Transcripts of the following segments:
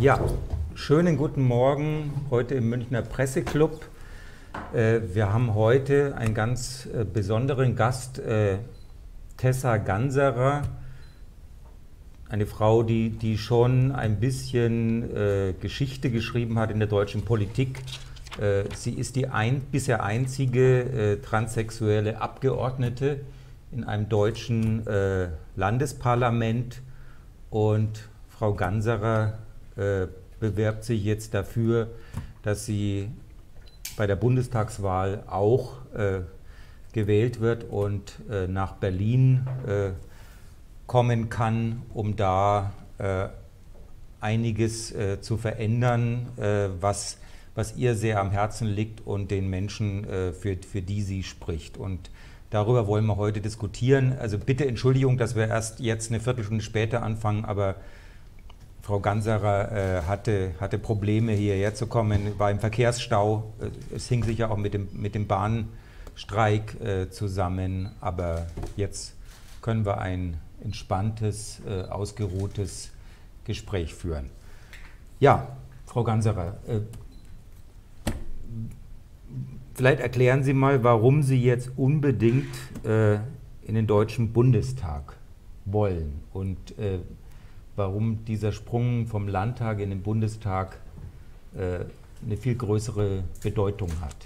Ja, schönen guten Morgen heute im Münchner Presseclub. Äh, wir haben heute einen ganz äh, besonderen Gast, äh, Tessa Ganserer, eine Frau, die, die schon ein bisschen Geschichte geschrieben hat in der deutschen Politik. sie ist die ein, bisher einzige transsexuelle Abgeordnete in einem deutschen Landesparlament und Frau Ganserer äh, bewerbt sich jetzt dafür, dass sie bei der Bundestagswahl auch äh, gewählt wird und äh, nach Berlin äh, kommen kann, um da äh, einiges zu verändern, was, was ihr sehr am Herzen liegt und den Menschen, für, für die sie spricht. Und darüber wollen wir heute diskutieren. Also bitte Entschuldigung, dass wir erst jetzt eine Viertelstunde später anfangen, aber Frau Ganserer äh, hatte, hatte Probleme hierher zu kommen, war im Verkehrsstau. Äh, es hing sicher auch mit dem, mit dem Bahnstreik äh, zusammen. Aber jetzt können wir ein entspanntes, äh, ausgeruhtes Gespräch führen. Ja, Frau Ganserer, äh, vielleicht erklären Sie mal, warum Sie jetzt unbedingt äh, in den Deutschen Bundestag wollen und warum dieser Sprung vom Landtag in den Bundestag äh, eine viel größere Bedeutung hat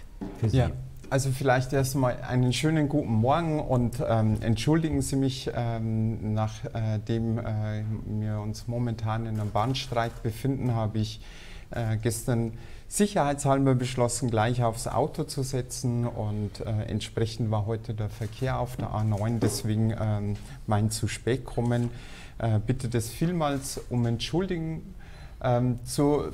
für Sie. Ja. Also vielleicht erst mal einen schönen guten Morgen und ähm, entschuldigen Sie mich, ähm, nachdem äh, äh, wir uns momentan in einem Bahnstreik befinden, habe ich äh, gestern sicherheitshalber beschlossen, gleich aufs Auto zu setzen und äh, entsprechend war heute der Verkehr auf der A9, deswegen ähm, mein zu spät kommen äh, bitte das vielmals um Entschuldigung. Ähm, zu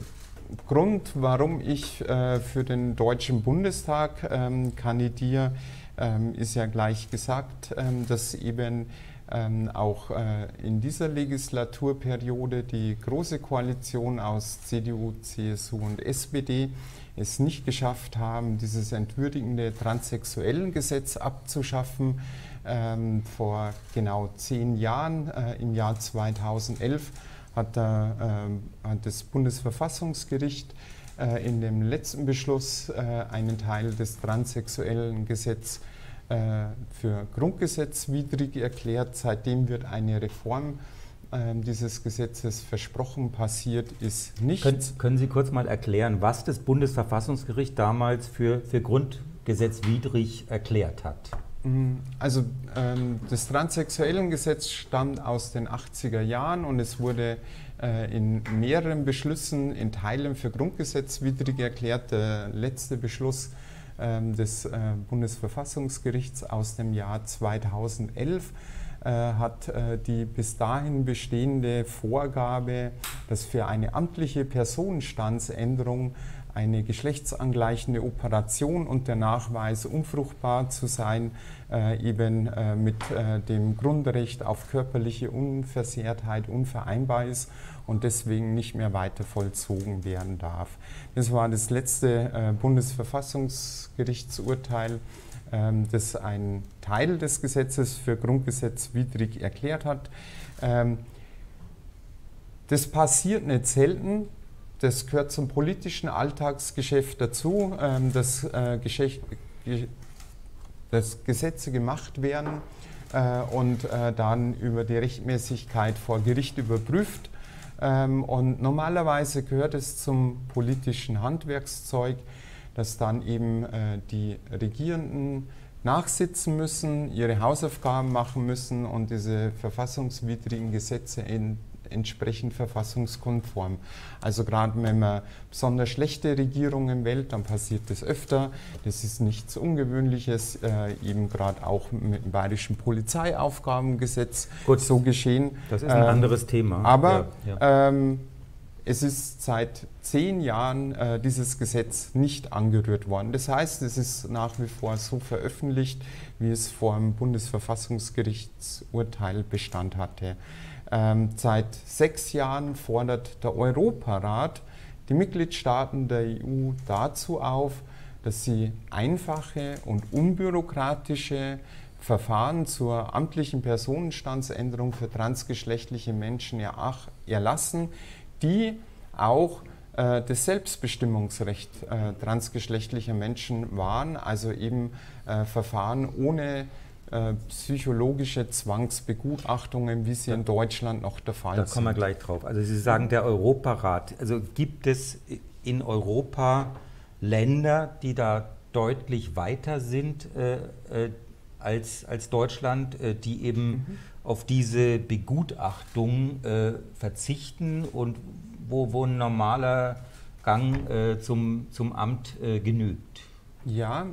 Grund, warum ich äh, für den Deutschen Bundestag ähm, kandidiere, ähm, ist ja gleich gesagt, ähm, dass eben ähm, auch äh, in dieser Legislaturperiode die Große Koalition aus CDU, CSU und SPD es nicht geschafft haben, dieses entwürdigende Transsexuellengesetz abzuschaffen ähm, vor genau zehn Jahren, äh, im Jahr 2011, hat, der, äh, hat das Bundesverfassungsgericht äh, in dem letzten Beschluss äh, einen Teil des transsexuellen Gesetzes äh, für grundgesetzwidrig erklärt. Seitdem wird eine Reform ähm, dieses Gesetzes versprochen, passiert ist nichts. Können, können, Sie kurz mal erklären, was das Bundesverfassungsgericht damals für, für grundgesetzwidrig erklärt hat? Mhm. Also ähm, das Transsexuellengesetz stammt aus den 80er Jahren und es wurde äh, in mehreren Beschlüssen in Teilen für grundgesetzwidrig erklärt. Der letzte Beschluss ähm, des äh, Bundesverfassungsgerichts aus dem Jahr 2011 äh, hat äh, die bis dahin bestehende Vorgabe, dass für eine amtliche Personenstandsänderung eine geschlechtsangleichende Operation und der Nachweis, unfruchtbar zu sein, äh, eben äh, mit äh, dem Grundrecht auf körperliche Unversehrtheit unvereinbar ist und deswegen nicht mehr weiter vollzogen werden darf. Das war das letzte äh, Bundesverfassungsgerichtsurteil, ähm, das einen Teil des Gesetzes für grundgesetzwidrig erklärt hat. Ähm, das passiert nicht selten, das gehört zum politischen Alltagsgeschäft dazu, ähm, dass, äh, dass Gesetze gemacht werden äh, und äh, dann über die Rechtmäßigkeit vor Gericht überprüft. Ähm, und normalerweise gehört es zum politischen Handwerkszeug, dass dann eben die Regierenden nachsitzen müssen, ihre Hausaufgaben machen müssen und diese verfassungswidrigen Gesetze in entsprechend verfassungskonform. Also gerade wenn man besonders schlechte Regierungen wählt, dann passiert das öfter. Das ist nichts Ungewöhnliches, äh, eben gerade auch mit dem Bayerischen Polizeiaufgabengesetz Gut, so geschehen. Das ist ein ähm, anderes Thema. Aber ja, ja. Ähm, es ist seit zehn Jahren äh, dieses Gesetz nicht angerührt worden. Das heißt, es ist nach wie vor so veröffentlicht, wie es vor dem Bundesverfassungsgerichtsurteil Bestand hatte. Ähm, seit sechs Jahren fordert der Europarat die Mitgliedstaaten der EU dazu auf, dass sie einfache und unbürokratische Verfahren zur amtlichen Personenstandsänderung für transgeschlechtliche Menschen erlassen, die auch äh, das Selbstbestimmungsrecht äh, transgeschlechtlicher Menschen wahren, also eben äh, Verfahren ohne äh, psychologische Zwangsbegutachtungen, wie sie in Deutschland noch der Fall sind. Da kommen wir gleich drauf. Also Sie sagen der Europarat. Also gibt es in Europa Länder, die da deutlich weiter sind äh, äh, als, als Deutschland, äh, die eben mhm. auf diese Begutachtung verzichten und wo, wo ein normaler Gang zum, zum Amt genügt? Ja,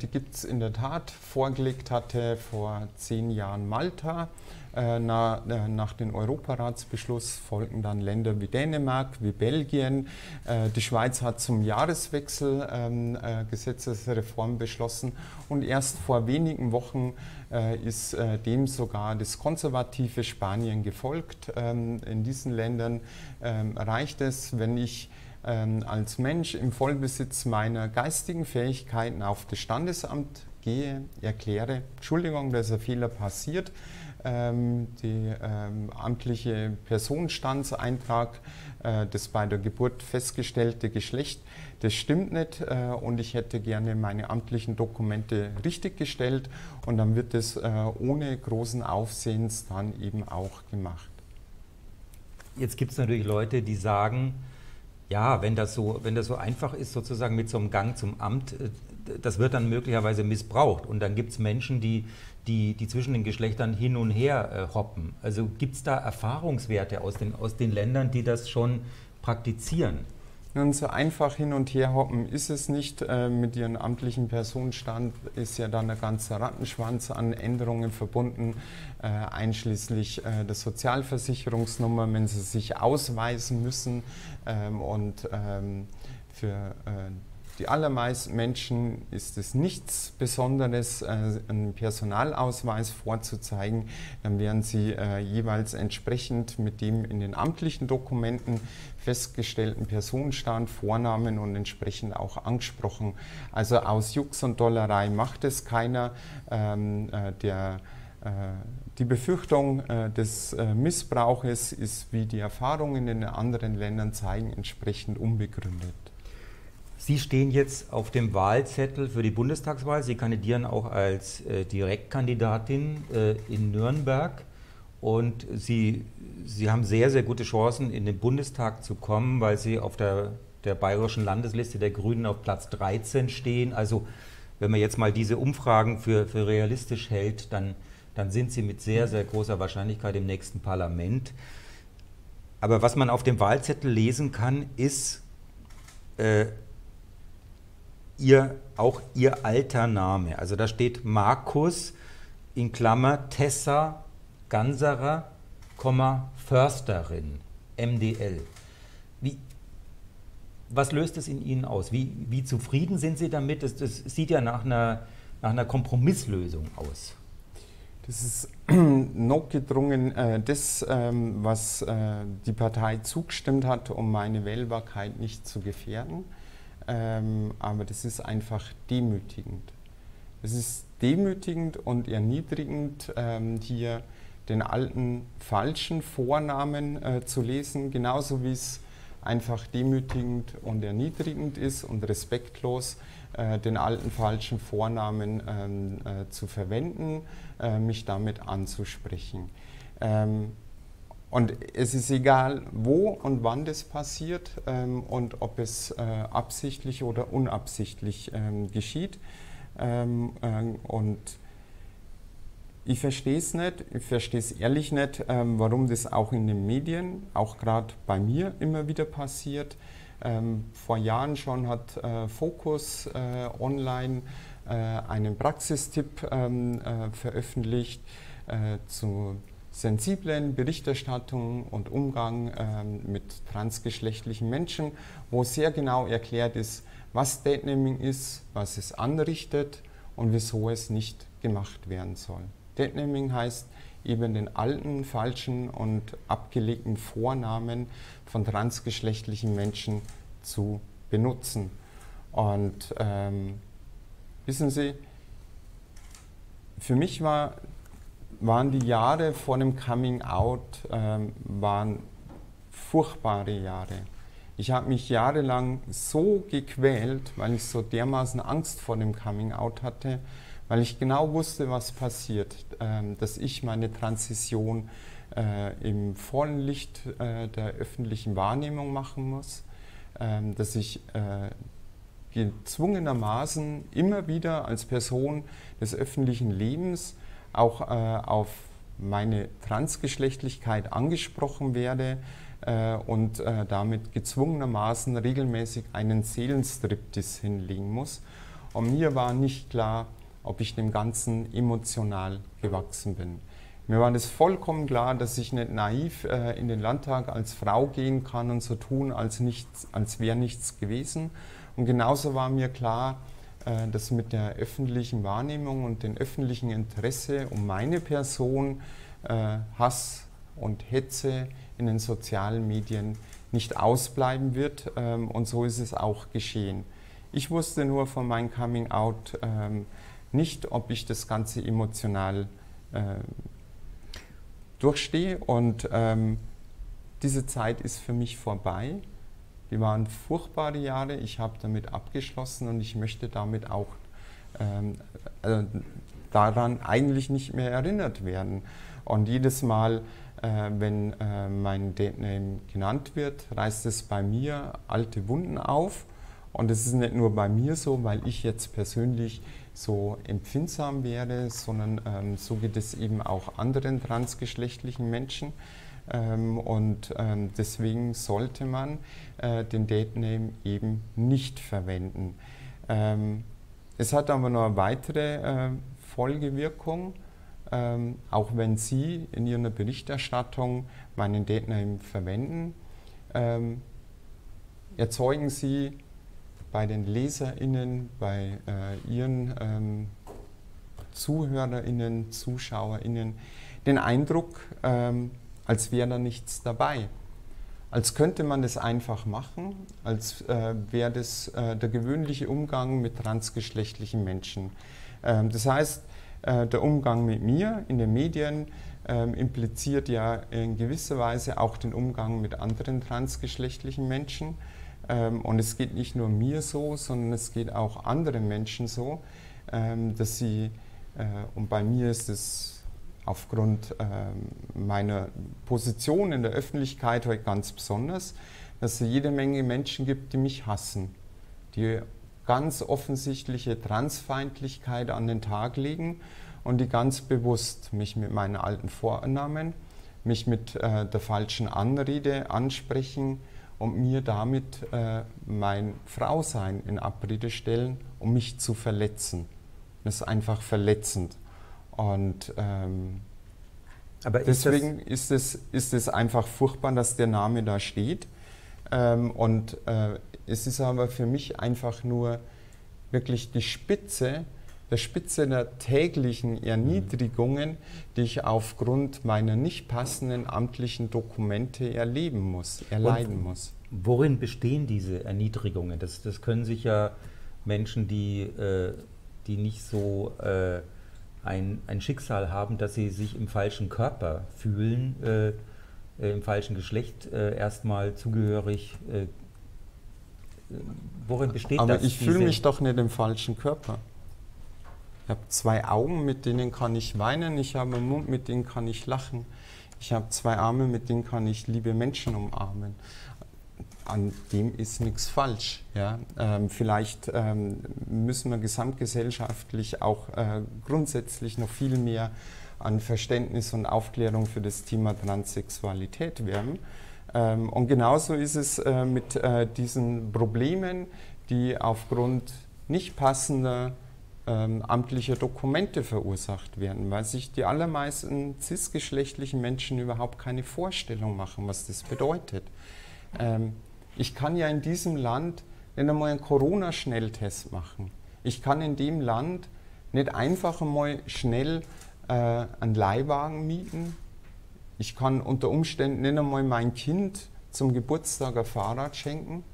die gibt es in der Tat. Vorgelegt hatte vor zehn Jahren Malta. Äh, nach, äh, nach dem Europaratsbeschluss folgen dann Länder wie Dänemark, wie Belgien. Äh, die Schweiz hat zum Jahreswechsel ähm, Gesetzesreform beschlossen und erst vor wenigen Wochen ist dem sogar das konservative Spanien gefolgt. Ähm, in diesen Ländern ähm, reicht es, wenn ich als Mensch im Vollbesitz meiner geistigen Fähigkeiten auf das Standesamt gehe, erkläre, Entschuldigung, da ist ein Fehler passiert, ähm, die ähm, amtliche Personenstandseintrag, äh, das bei der Geburt festgestellte Geschlecht, das stimmt nicht äh, und ich hätte gerne meine amtlichen Dokumente richtiggestellt und dann wird es äh, ohne großen Aufsehens dann eben auch gemacht. Jetzt gibt es natürlich Leute, die sagen, ja, wenn das, so, wenn das so einfach ist, sozusagen mit so einem Gang zum Amt, äh, das wird dann möglicherweise missbraucht. Und dann gibt es Menschen, die die, die zwischen den Geschlechtern hin und her äh, hoppen. Also gibt es da Erfahrungswerte aus den, aus den Ländern, die das schon praktizieren? Nun, so einfach hin und her hoppen ist es nicht. Äh, mit Ihrem amtlichen Personenstand ist ja dann ein ganzer Rattenschwanz an Änderungen verbunden, äh, einschließlich äh, der Sozialversicherungsnummer, wenn Sie sich ausweisen müssen ähm, und ähm, für äh, die allermeisten Menschen ist es nichts Besonderes, äh, einen Personalausweis vorzuzeigen. Dann werden sie äh, jeweils entsprechend mit dem in den amtlichen Dokumenten festgestellten Personenstand, Vornamen und entsprechend auch angesprochen. Also aus Jux und Dollerei macht es keiner. Ähm, äh, der die Befürchtung des Missbrauches ist, wie die Erfahrungen in anderen Ländern zeigen, entsprechend unbegründet. Sie stehen jetzt auf dem Wahlzettel für die Bundestagswahl. Sie kandidieren auch als äh, Direktkandidatin äh, in Nürnberg. Und Sie, Sie haben sehr, sehr gute Chancen, in den Bundestag zu kommen, weil Sie auf der, der bayerischen Landesliste der Grünen auf Platz 13 stehen. Also wenn man jetzt mal diese Umfragen für, für realistisch hält, dann, dann sind Sie mit sehr, sehr großer Wahrscheinlichkeit im nächsten Parlament. Aber was man auf dem Wahlzettel lesen kann, ist, äh, ihr, auch ihr alter Name. Also da steht Markus in Klammer Tessa Ganserer, Försterin, MDL. Wie, was löst es in Ihnen aus? Wie, wie zufrieden sind Sie damit? Das, das sieht ja nach einer, nach einer Kompromisslösung aus. Das ist notgedrungen äh, das, ähm, was äh, die Partei zugestimmt hat, um meine Wählbarkeit nicht zu gefährden ähm, aber das ist einfach demütigend. Es ist demütigend und erniedrigend, ähm, hier den alten falschen Vornamen äh, zu lesen, genauso wie es einfach demütigend und erniedrigend ist und respektlos, äh, den alten falschen Vornamen ähm, äh, zu verwenden, äh, mich damit anzusprechen. Ähm, und es ist egal, wo und wann das passiert ähm, und ob es äh, absichtlich oder unabsichtlich ähm, geschieht. Ähm, äh, und ich verstehe es nicht, ich verstehe es ehrlich nicht, ähm, warum das auch in den Medien, auch gerade bei mir immer wieder passiert. Ähm, vor Jahren schon hat äh, Focus äh, online äh, einen Praxistipp ähm, äh, veröffentlicht zu sensiblen Berichterstattung und Umgang ähm, mit transgeschlechtlichen Menschen, wo sehr genau erklärt ist, was Deadnaming ist, was es anrichtet und wieso es nicht gemacht werden soll. Deadnaming heißt eben den alten, falschen und abgelegten Vornamen von transgeschlechtlichen Menschen zu benutzen. Und ähm, wissen Sie, für mich war waren die Jahre vor dem Coming Out ähm, waren furchtbare Jahre. Ich habe mich jahrelang so gequält, weil ich so dermaßen Angst vor dem Coming-out hatte, weil ich genau wusste, was passiert, ähm, dass ich meine Transition äh, im vollen Licht äh, der öffentlichen Wahrnehmung machen muss, ähm, dass ich äh, gezwungenermaßen immer wieder als Person des öffentlichen Lebens auch auf meine Transgeschlechtlichkeit angesprochen werde und damit gezwungenermaßen regelmäßig einen Seelenstriptis hinlegen muss. Und mir war nicht klar, ob ich dem Ganzen emotional gewachsen bin. Mir war das vollkommen klar, dass ich nicht naiv äh, in den Landtag als Frau gehen kann und so tun, als, als wäre nichts gewesen. Und genauso war mir klar, äh, dass mit der öffentlichen Wahrnehmung und dem öffentlichen Interesse um meine Person äh, Hass und Hetze in den sozialen Medien nicht ausbleiben wird. Ähm, und so ist es auch geschehen. Ich wusste nur von meinem Coming Out ähm, nicht, ob ich das Ganze emotional äh, durchstehe. Und ähm, diese Zeit ist für mich vorbei. Die waren furchtbare Jahre. Ich habe damit abgeschlossen und ich möchte damit auch ähm, äh, daran eigentlich nicht mehr erinnert werden. Und jedes Mal, äh, wenn äh, mein Date-Name genannt wird, reißt es bei mir alte Wunden auf. Und es ist nicht nur bei mir so, weil ich jetzt persönlich so empfindsam wäre, sondern ähm, so geht es eben auch anderen transgeschlechtlichen Menschen. Ähm, und ähm, deswegen sollte man äh, den Date Name eben nicht verwenden. Ähm, es hat aber noch eine weitere äh, Folgewirkung. Ähm, auch wenn Sie in Ihrer Berichterstattung meinen Date Name verwenden, ähm, erzeugen Sie bei den LeserInnen, bei äh, Ihren ähm, ZuhörerInnen, ZuschauerInnen den Eindruck, ähm, als wäre da nichts dabei. Als könnte man das einfach machen, als äh, wäre das äh, der gewöhnliche Umgang mit transgeschlechtlichen Menschen. Ähm, das heißt, äh, der Umgang mit mir in den Medien ähm, impliziert ja in gewisser Weise auch den Umgang mit anderen transgeschlechtlichen Menschen. Ähm, und es geht nicht nur mir so, sondern es geht auch anderen Menschen so, ähm, dass sie, äh, und bei mir ist es aufgrund ähm, meiner Position in der Öffentlichkeit heute ganz besonders, dass es jede Menge Menschen gibt, die mich hassen, die ganz offensichtliche Transfeindlichkeit an den Tag legen und die ganz bewusst mich mit meinen alten Vornamen, mich mit äh, der falschen Anrede ansprechen, und mir damit äh, mein Frausein in Abrede stellen, um mich zu verletzen. Das ist einfach verletzend. Und ähm, aber deswegen ist es, ist es einfach furchtbar, dass der Name da steht. Ähm, und äh, es ist aber für mich einfach nur wirklich die Spitze der Spitze der täglichen Erniedrigungen, die ich aufgrund meiner nicht passenden amtlichen Dokumente erleben muss, erleiden Und muss. Worin bestehen diese Erniedrigungen? Das, das können sich ja Menschen, die, äh, die nicht so äh, ein, ein Schicksal haben, dass sie sich im falschen Körper fühlen, äh, im falschen Geschlecht äh, erstmal zugehörig. Äh, worin besteht Aber das? Aber ich fühle mich doch nicht im falschen Körper. Ich habe zwei Augen, mit denen kann ich weinen. Ich habe einen Mund, mit dem kann ich lachen. Ich habe zwei Arme, mit denen kann ich liebe Menschen umarmen. An dem ist nichts falsch. Ja? Ähm, vielleicht ähm, müssen wir gesamtgesellschaftlich auch äh, grundsätzlich noch viel mehr an Verständnis und Aufklärung für das Thema Transsexualität werben. Ähm, und genauso ist es äh, mit äh, diesen Problemen, die aufgrund nicht passender ähm, amtliche Dokumente verursacht werden, weil sich die allermeisten cisgeschlechtlichen Menschen überhaupt keine Vorstellung machen, was das bedeutet. Ähm, ich kann ja in diesem Land nicht einmal einen Corona-Schnelltest machen. Ich kann in dem Land nicht einfach einmal schnell äh, einen Leihwagen mieten. Ich kann unter Umständen nicht einmal mein Kind zum Geburtstag ein Fahrrad schenken.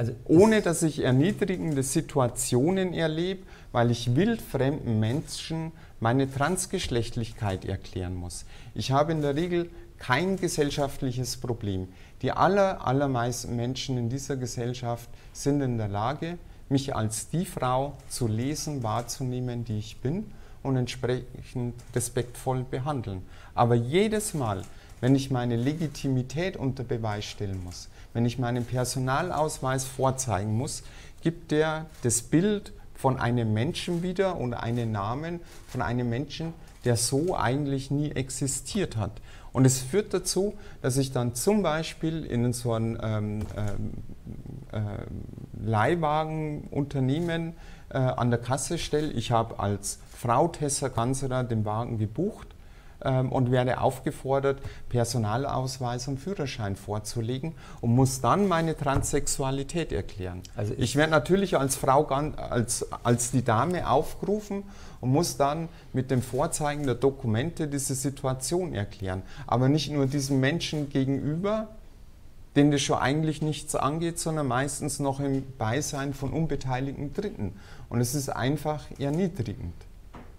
Also ohne dass ich erniedrigende Situationen erlebe, weil ich wildfremden Menschen meine Transgeschlechtlichkeit erklären muss. Ich habe in der Regel kein gesellschaftliches Problem. Die aller, allermeisten Menschen in dieser Gesellschaft sind in der Lage, mich als die Frau zu lesen, wahrzunehmen, die ich bin und entsprechend respektvoll behandeln. Aber jedes Mal, wenn ich meine Legitimität unter Beweis stellen muss, wenn ich meinen Personalausweis vorzeigen muss, gibt der das Bild von einem Menschen wieder und einen Namen von einem Menschen, der so eigentlich nie existiert hat. Und es führt dazu, dass ich dann zum Beispiel in so ein ähm, ähm, äh, Leihwagenunternehmen äh, an der Kasse stelle. Ich habe als Frau Tessa Ganserer den Wagen gebucht ähm, und werde aufgefordert, Personalausweis und Führerschein vorzulegen und muss dann meine Transsexualität erklären. Also ich, ich werde natürlich als Frau, als, als die Dame aufgerufen und muss dann mit dem Vorzeigen der Dokumente diese Situation erklären. Aber nicht nur diesem Menschen gegenüber, den das schon eigentlich nichts angeht, sondern meistens noch im Beisein von unbeteiligten Dritten. Und es ist einfach erniedrigend.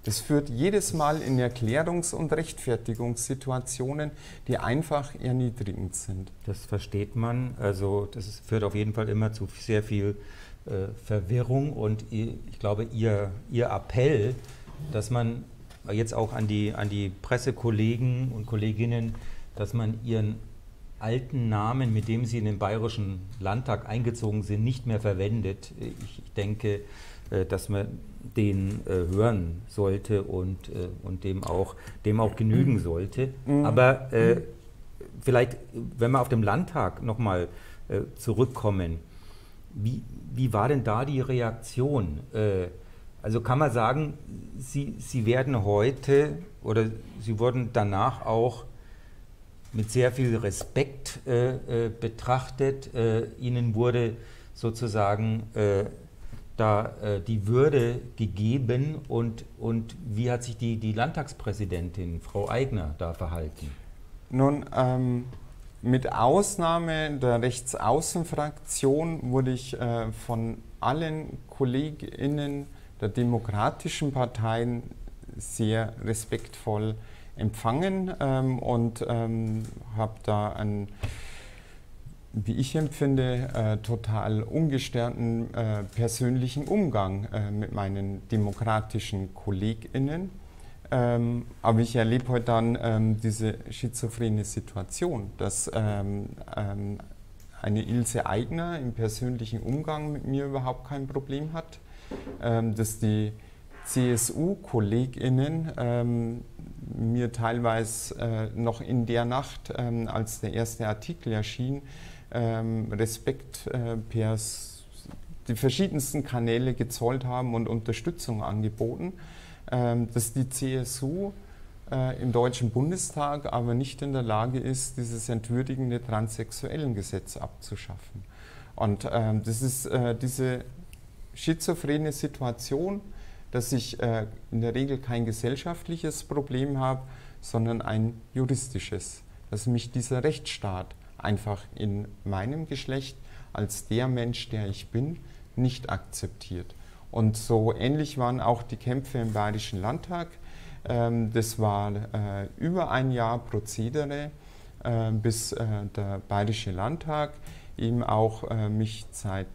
Das führt jedes Mal in Erklärungs- und Rechtfertigungssituationen, die einfach erniedrigend sind. Das versteht man. Also das führt auf jeden Fall immer zu sehr viel äh, Verwirrung und ich glaube, ihr, ihr Appell, dass man jetzt auch an die, an die Pressekollegen und Kolleginnen, dass man ihren alten Namen, mit dem sie in den Bayerischen Landtag eingezogen sind, nicht mehr verwendet. Ich, denke, äh, dass man den äh, hören sollte und, äh, und dem, auch, dem auch genügen sollte. Mhm. Aber äh, vielleicht, wenn wir auf dem Landtag nochmal äh, zurückkommen, wie, wie war denn da die Reaktion? Äh, also kann man sagen, Sie, Sie werden heute oder Sie wurden danach auch mit sehr viel Respekt äh, betrachtet. Ihnen wurde sozusagen da äh, die Würde gegeben und, und wie hat sich die, die Landtagspräsidentin, Frau Eigner, da verhalten? Nun, ähm, mit Ausnahme der Rechtsaußenfraktion wurde ich äh, von allen KollegInnen der demokratischen Parteien sehr respektvoll empfangen ähm, und ähm, habe da ein wie ich empfinde, äh, total ungestörten äh, persönlichen Umgang äh, mit meinen demokratischen KollegInnen. Ähm, aber ich erlebe heute dann ähm, diese schizophrene Situation, dass ähm, ähm eine Ilse Eigner im persönlichen Umgang mit mir überhaupt kein Problem hat, ähm, dass die CSU-KollegInnen ähm, mir teilweise äh, noch in der Nacht, als der erste Artikel erschien, ähm, Respekt äh, per die verschiedensten Kanäle gezollt haben und Unterstützung angeboten, ähm, dass die CSU äh, im Deutschen Bundestag aber nicht in der Lage ist, dieses entwürdigende transsexuellen Gesetz abzuschaffen. Und ähm, das ist äh, diese schizophrene Situation, dass ich äh, in der Regel kein gesellschaftliches Problem habe, sondern ein juristisches, dass mich dieser Rechtsstaat einfach in meinem Geschlecht als der Mensch, der ich bin, nicht akzeptiert. Und so ähnlich waren auch die Kämpfe im Bayerischen Landtag. Ähm, das war äh, über ein Jahr Prozedere, äh, bis äh, der Bayerische Landtag eben auch mich seit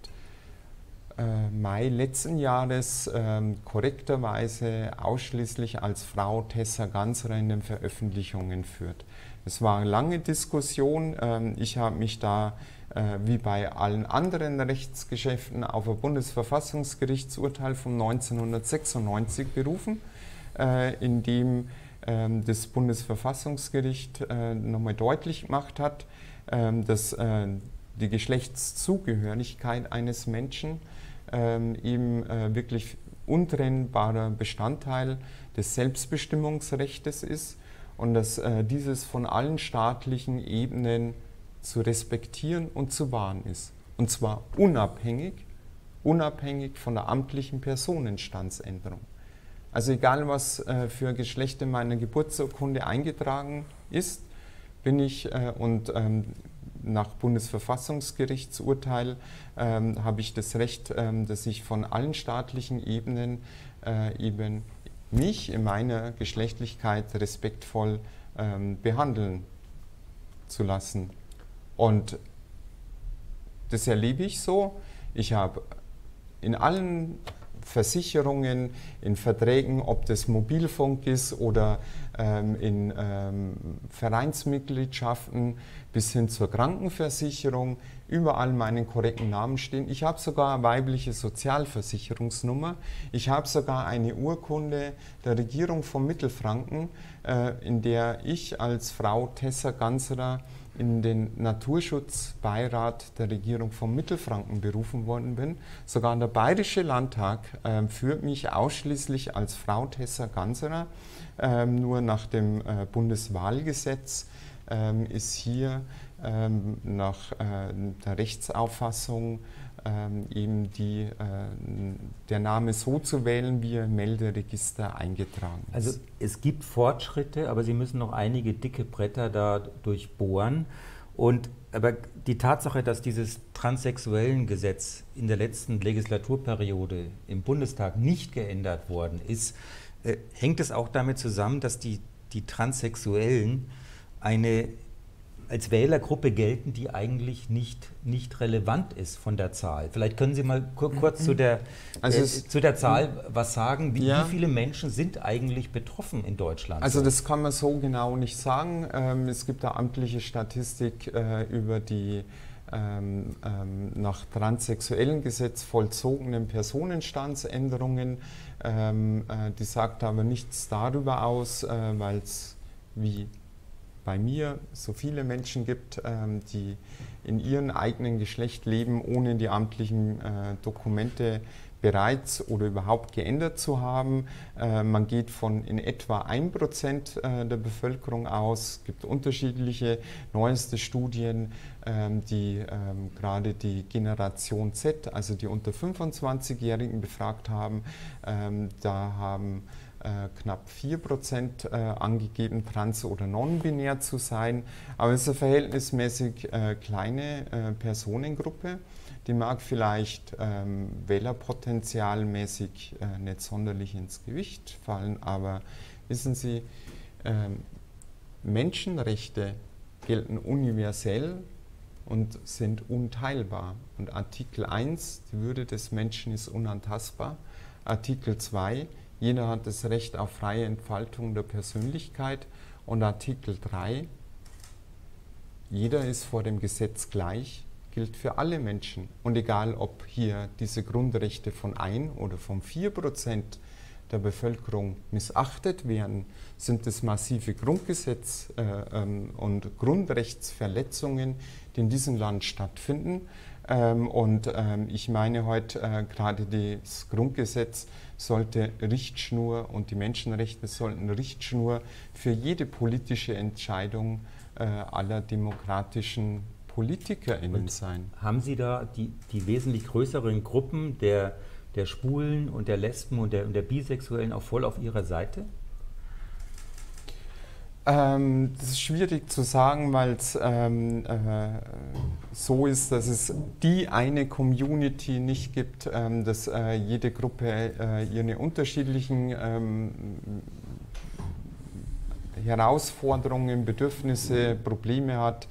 Mai letzten Jahres ähm, korrekterweise ausschließlich als Frau Tessa Ganserer in den Veröffentlichungen führt. Es war eine lange Diskussion. Ähm, ich habe mich da äh, wie bei allen anderen Rechtsgeschäften auf ein Bundesverfassungsgerichtsurteil von 1996 berufen, äh, in dem ähm, das Bundesverfassungsgericht äh, nochmal deutlich gemacht hat, ähm, dass die Geschlechtszugehörigkeit eines Menschen eben wirklich untrennbarer Bestandteil des Selbstbestimmungsrechts ist und dass äh, dieses von allen staatlichen Ebenen zu respektieren und zu wahren ist. Und zwar unabhängig, unabhängig von der amtlichen Personenstandsänderung. Also egal, was äh, für Geschlecht in meiner Geburtsurkunde eingetragen ist, bin ich äh, und ähm, nach Bundesverfassungsgerichtsurteil ähm, habe ich das Recht, ähm, dass ich von allen staatlichen Ebenen äh, eben mich in meiner Geschlechtlichkeit respektvoll ähm, behandeln zu lassen. Und das erlebe ich so. Ich habe in allen Versicherungen, in Verträgen, ob das Mobilfunk ist oder ähm, in ähm, Vereinsmitgliedschaften bis hin zur Krankenversicherung, überall meinen korrekten Namen stehen. Ich habe sogar eine weibliche Sozialversicherungsnummer. Ich habe sogar eine Urkunde der Regierung von Mittelfranken, äh, in der ich als Frau Tessa Ganserer in den Naturschutzbeirat der Regierung von Mittelfranken berufen worden bin. Sogar der Bayerische Landtag äh, führt mich ausschließlich als Frau Tessa Ganserer. Ähm, nur nach dem äh, Bundeswahlgesetz ähm, ist hier ähm, nach äh, der Rechtsauffassung ähm, eben die, äh, der Name so zu wählen, wie er im Melderegister eingetragen ist. Also es gibt Fortschritte, aber Sie müssen noch einige dicke Bretter da durchbohren. Und aber die Tatsache, dass dieses transsexuellen Gesetz in der letzten Legislaturperiode im Bundestag nicht geändert worden ist, äh, hängt es auch damit zusammen, dass die, die Transsexuellen eine als Wählergruppe gelten, die eigentlich nicht, nicht relevant ist von der Zahl. Vielleicht können Sie mal kurz zu, der, also äh, zu der Zahl was sagen. Wie, ja. wie, viele Menschen sind eigentlich betroffen in Deutschland? Also das kann man so genau nicht sagen. Ähm, es gibt eine amtliche Statistik äh, über die ähm, ähm, nach transsexuellen Gesetz vollzogenen Personenstandsänderungen. Ähm, äh, die sagt aber nichts darüber aus, äh, weil es wie bei mir so viele Menschen gibt, ähm, die in ihrem eigenen Geschlecht leben, ohne die amtlichen äh, Dokumente bereits oder überhaupt geändert zu haben. Äh, man geht von in etwa 1% äh, der Bevölkerung aus. Es gibt unterschiedliche neueste Studien, ähm, die ähm, gerade die Generation Z, also die unter 25-Jährigen befragt haben. Da haben äh, knapp 4% äh, angegeben, trans- oder non-binär zu sein. Aber es ist eine verhältnismäßig äh, kleine äh, Personengruppe. Die mag vielleicht ähm, wählerpotenzialmäßig äh, nicht sonderlich ins Gewicht fallen, aber wissen Sie, ähm, Menschenrechte gelten universell und sind unteilbar. Und Artikel 1, die Würde des Menschen ist unantastbar. Artikel 2, jeder hat das Recht auf freie Entfaltung der Persönlichkeit. Und Artikel 3, jeder ist vor dem Gesetz gleich, gilt für alle Menschen. Und egal, ob hier diese Grundrechte von 1 oder von 4 Prozent der Bevölkerung missachtet werden, sind es massive Grundgesetz- äh, ähm, und Grundrechtsverletzungen, die in diesem Land stattfinden. Ähm, und ähm, ich meine heute äh, gerade das Grundgesetz sollte Richtschnur und die Menschenrechte sollten Richtschnur für jede politische Entscheidung äh, aller demokratischen PolitikerInnen und sein. Haben Sie da die, die wesentlich größeren Gruppen der, der Schwulen und der Lesben und der, und der Bisexuellen auch voll auf Ihrer Seite? Ähm, das ist schwierig zu sagen, weil es ähm, äh, so ist, dass es die eine Community nicht gibt, ähm, dass äh, jede Gruppe äh, ihre unterschiedlichen ähm, Herausforderungen, Bedürfnisse, Probleme hat.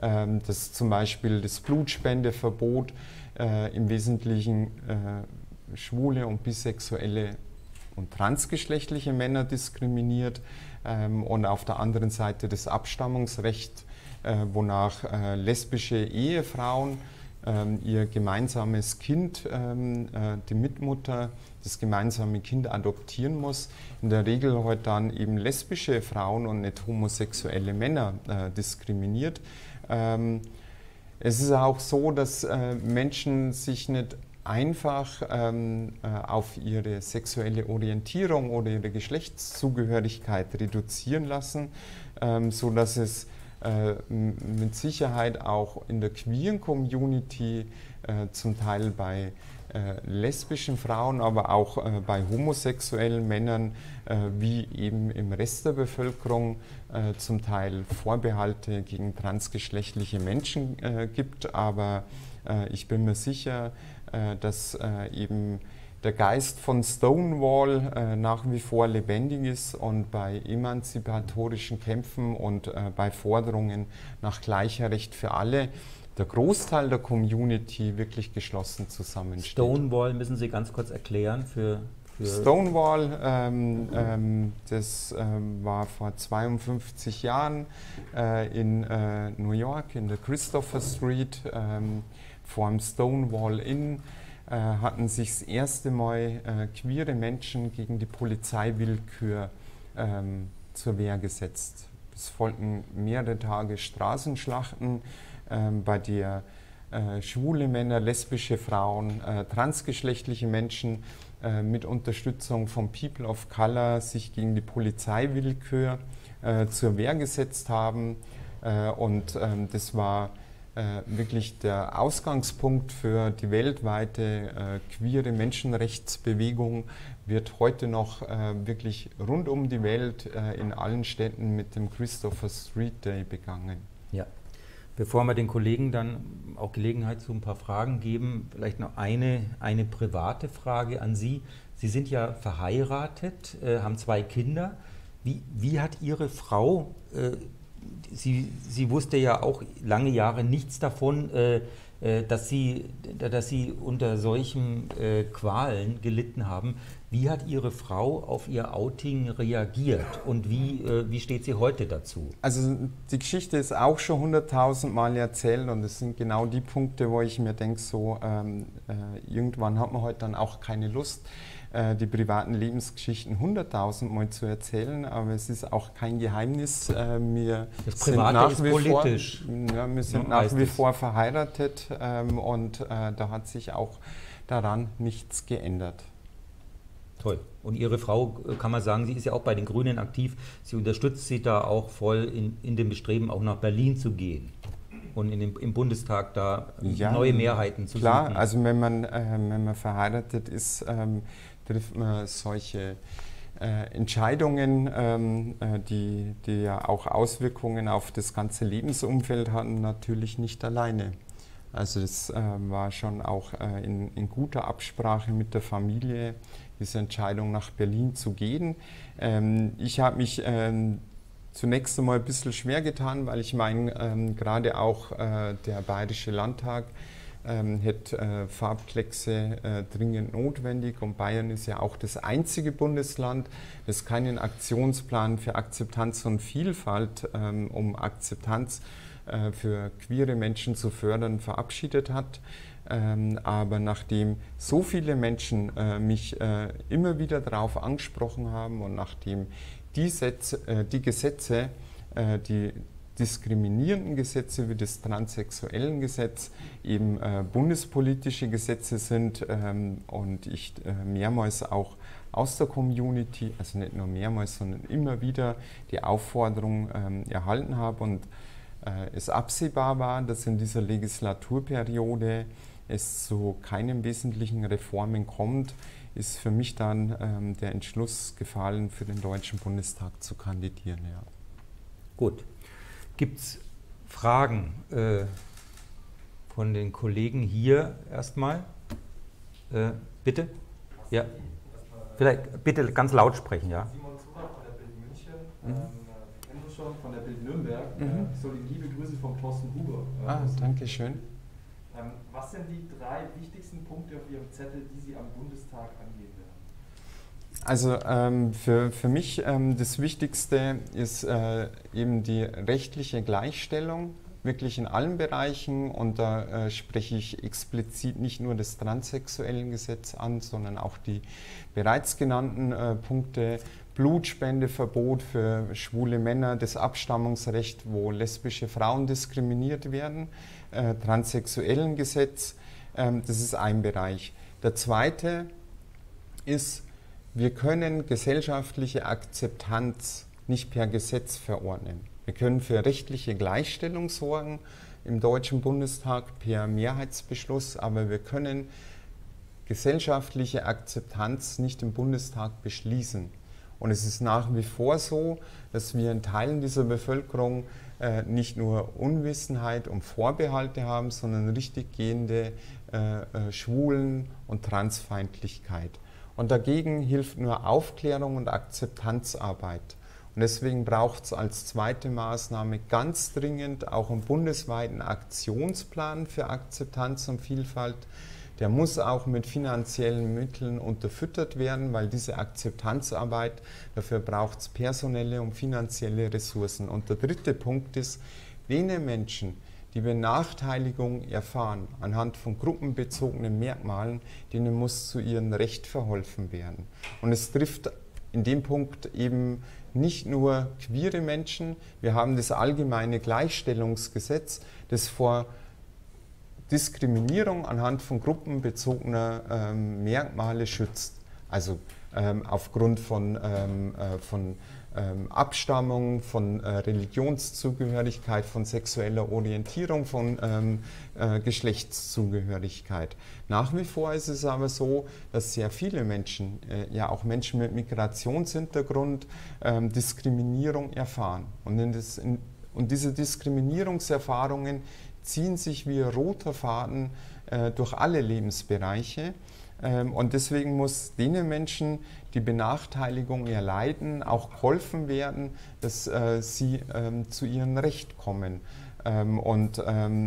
Ähm, dass zum Beispiel das Blutspendeverbot äh, im Wesentlichen äh, schwule und bisexuelle und transgeschlechtliche Männer diskriminiert ähm, und auf der anderen Seite das Abstammungsrecht, äh, wonach äh, lesbische Ehefrauen ähm, ihr gemeinsames Kind, ähm, äh, die Mitmutter, das gemeinsame Kind adoptieren muss. In der Regel heute dann eben lesbische Frauen und nicht homosexuelle Männer äh, diskriminiert. Ähm, es ist auch so, dass äh, Menschen sich nicht einfach ähm, äh, auf ihre sexuelle Orientierung oder ihre Geschlechtszugehörigkeit reduzieren lassen, ähm, sodass es äh, mit Sicherheit auch in der queeren Community äh, zum Teil bei äh, lesbischen Frauen, aber auch äh, bei homosexuellen Männern äh, wie eben im Rest der Bevölkerung zum Teil Vorbehalte gegen transgeschlechtliche Menschen gibt. Aber ich bin mir sicher, äh, dass äh, eben der Geist von Stonewall äh, nach wie vor lebendig ist und bei emanzipatorischen Kämpfen und äh, bei Forderungen nach gleicher Recht für alle der Großteil der Community wirklich geschlossen zusammensteht. Stonewall müssen Sie ganz kurz erklären für. für Stonewall, ähm, ähm, das ähm, war vor 52 Jahren äh, in äh, New York in der Christopher Street ähm, vor dem Stonewall Inn äh, hatten sich das erste Mal äh, queere Menschen gegen die Polizeiwillkür ähm, zur Wehr gesetzt. Es folgten mehrere Tage Straßenschlachten, ähm, bei der äh, schwule Männer, lesbische Frauen, äh, transgeschlechtliche Menschen äh, mit Unterstützung von People of Color sich gegen die Polizeiwillkür äh, zur Wehr gesetzt haben. und ähm, das war äh, wirklich der Ausgangspunkt für die weltweite äh, queere Menschenrechtsbewegung wird heute noch äh, wirklich rund um die Welt äh, in allen Städten mit dem Christopher Street Day begangen. Ja. Bevor wir den Kollegen dann auch Gelegenheit zu ein paar Fragen geben, vielleicht noch eine, eine private Frage an Sie. Sie sind ja verheiratet, äh, haben zwei Kinder. Wie, wie hat Ihre Frau äh, sie, sie wusste ja auch lange Jahre nichts davon, äh, äh, dass, sie, dass sie unter solchen äh, Qualen gelitten haben. Wie hat Ihre Frau auf Ihr Outing reagiert und wie, äh, wie steht sie heute dazu? Also die Geschichte ist auch schon hunderttausend Mal erzählt und es sind genau die Punkte, wo ich mir denke, so ähm, äh, irgendwann hat man heute dann auch keine Lust äh, die privaten Lebensgeschichten hunderttausendmal zu erzählen, aber es ist auch kein Geheimnis. Äh, wir das Private ist politisch. Vor, ja, wir sind nach wie vor verheiratet ähm, und äh, da hat sich auch daran nichts geändert. Toll. Und Ihre Frau, äh, kann man sagen, sie ist ja auch bei den Grünen aktiv. Sie unterstützt Sie da auch voll in, in dem Bestreben, auch nach Berlin zu gehen und in dem, im Bundestag da ja, neue Mehrheiten zu klar, suchen. Klar, also wenn man, äh, wenn man verheiratet ist, ähm, trifft man solche äh, Entscheidungen, ähm, äh, die, die ja auch Auswirkungen auf das ganze Lebensumfeld hatten, natürlich nicht alleine. Also das äh, war schon auch äh, in, in, guter Absprache mit der Familie, diese Entscheidung nach Berlin zu gehen. Ähm, ich habe mich ähm, zunächst einmal ein bisschen schwer getan, weil ich meine, ähm, gerade auch äh, der Bayerische Landtag ähm, hätte äh, Farbkleckse äh, dringend notwendig und Bayern ist ja auch das einzige Bundesland, das keinen Aktionsplan für Akzeptanz und Vielfalt, ähm, um Akzeptanz äh, für queere Menschen zu fördern, verabschiedet hat. Ähm, aber nachdem so viele Menschen äh, mich äh, immer wieder darauf angesprochen haben und nachdem die, Sätze, äh, die Gesetze, die diskriminierenden Gesetze wie das Transsexuellengesetz eben äh, bundespolitische Gesetze sind ähm, und ich äh, mehrmals auch aus der Community, also nicht nur mehrmals, sondern immer wieder die Aufforderung ähm, erhalten habe und äh, es absehbar war, dass in dieser Legislaturperiode es zu keinen wesentlichen Reformen kommt, ist für mich dann ähm, der Entschluss gefallen, für den Deutschen Bundestag zu kandidieren. Ja. Gut, Gibt es Fragen äh, von den Kollegen hier erstmal? Äh, bitte? Ja. Vielleicht bitte ganz laut sprechen, ja. Simon Zuber von der Bild München. Mhm. Ähm, wir kennen uns schon von der Bild Nürnberg. Mhm. Ich soll die liebe Grüße von Thorsten Huber. Äh, ah, danke schön. Ähm, was sind die drei wichtigsten Punkte auf Ihrem Zettel, die Sie am Bundestag angehen? Also ähm, für, für mich ähm, das Wichtigste ist äh, eben die rechtliche Gleichstellung, wirklich in allen Bereichen. Und da äh, spreche ich explizit nicht nur das transsexuellen Gesetz an, sondern auch die bereits genannten äh, Punkte. Blutspendeverbot für schwule Männer, das Abstammungsrecht, wo lesbische Frauen diskriminiert werden, äh, transsexuellen Gesetz, ähm, das ist ein Bereich. Der zweite ist wir können gesellschaftliche Akzeptanz nicht per Gesetz verordnen. Wir können für rechtliche Gleichstellung sorgen im Deutschen Bundestag per Mehrheitsbeschluss, aber wir können gesellschaftliche Akzeptanz nicht im Bundestag beschließen. Und es ist nach wie vor so, dass wir in Teilen dieser Bevölkerung äh, nicht nur Unwissenheit und Vorbehalte haben, sondern richtig gehende äh, äh, Schwulen- und Transfeindlichkeit. Und dagegen hilft nur Aufklärung und Akzeptanzarbeit. Und deswegen braucht es als zweite Maßnahme ganz dringend auch einen bundesweiten Aktionsplan für Akzeptanz und Vielfalt. Der muss auch mit finanziellen Mitteln unterfüttert werden, weil diese Akzeptanzarbeit, dafür braucht es personelle und finanzielle Ressourcen. Und der dritte Punkt ist, jene Menschen, die Benachteiligung erfahren anhand von gruppenbezogenen Merkmalen, denen muss zu ihrem Recht verholfen werden. Und es trifft in dem Punkt eben nicht nur queere Menschen, wir haben das allgemeine Gleichstellungsgesetz, das vor Diskriminierung anhand von gruppenbezogener ähm, Merkmale schützt. Also ähm, aufgrund von, ähm, äh, von ähm, Abstammung, von äh, Religionszugehörigkeit, von sexueller Orientierung, von ähm, äh, Geschlechtszugehörigkeit. Nach wie vor ist es aber so, dass sehr viele Menschen, äh, ja auch Menschen mit Migrationshintergrund, ähm, Diskriminierung erfahren. Und, in das, in, und diese Diskriminierungserfahrungen ziehen sich wie roter Faden äh, durch alle Lebensbereiche. Ähm, und deswegen muss denen Menschen, die Benachteiligung erleiden, auch geholfen werden, dass äh, sie ähm, zu ihrem Recht kommen. Ähm, und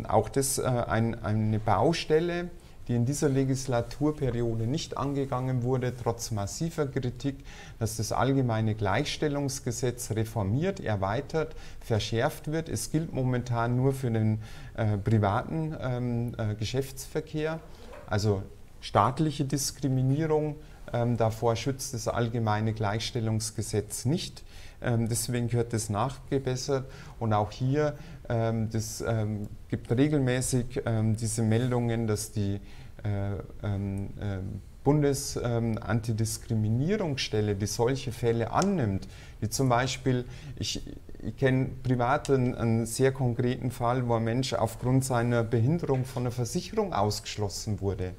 auch das äh, ein, eine Baustelle, die in dieser Legislaturperiode nicht angegangen wurde, trotz massiver Kritik, dass das allgemeine Gleichstellungsgesetz reformiert, erweitert, verschärft wird. Es gilt momentan nur für den äh, privaten Geschäftsverkehr. Also staatliche Diskriminierung. Ähm, davor schützt das allgemeine Gleichstellungsgesetz nicht. Ähm, deswegen gehört das nachgebessert. Und auch hier ähm, das ähm, gibt regelmäßig ähm, diese Meldungen, dass die äh, ähm, äh, Bundesantidiskriminierungsstelle, die solche Fälle annimmt, die zum Beispiel, ich, ich kenne privat einen, einen, sehr konkreten Fall, wo ein Mensch aufgrund seiner Behinderung von einer Versicherung ausgeschlossen wurde.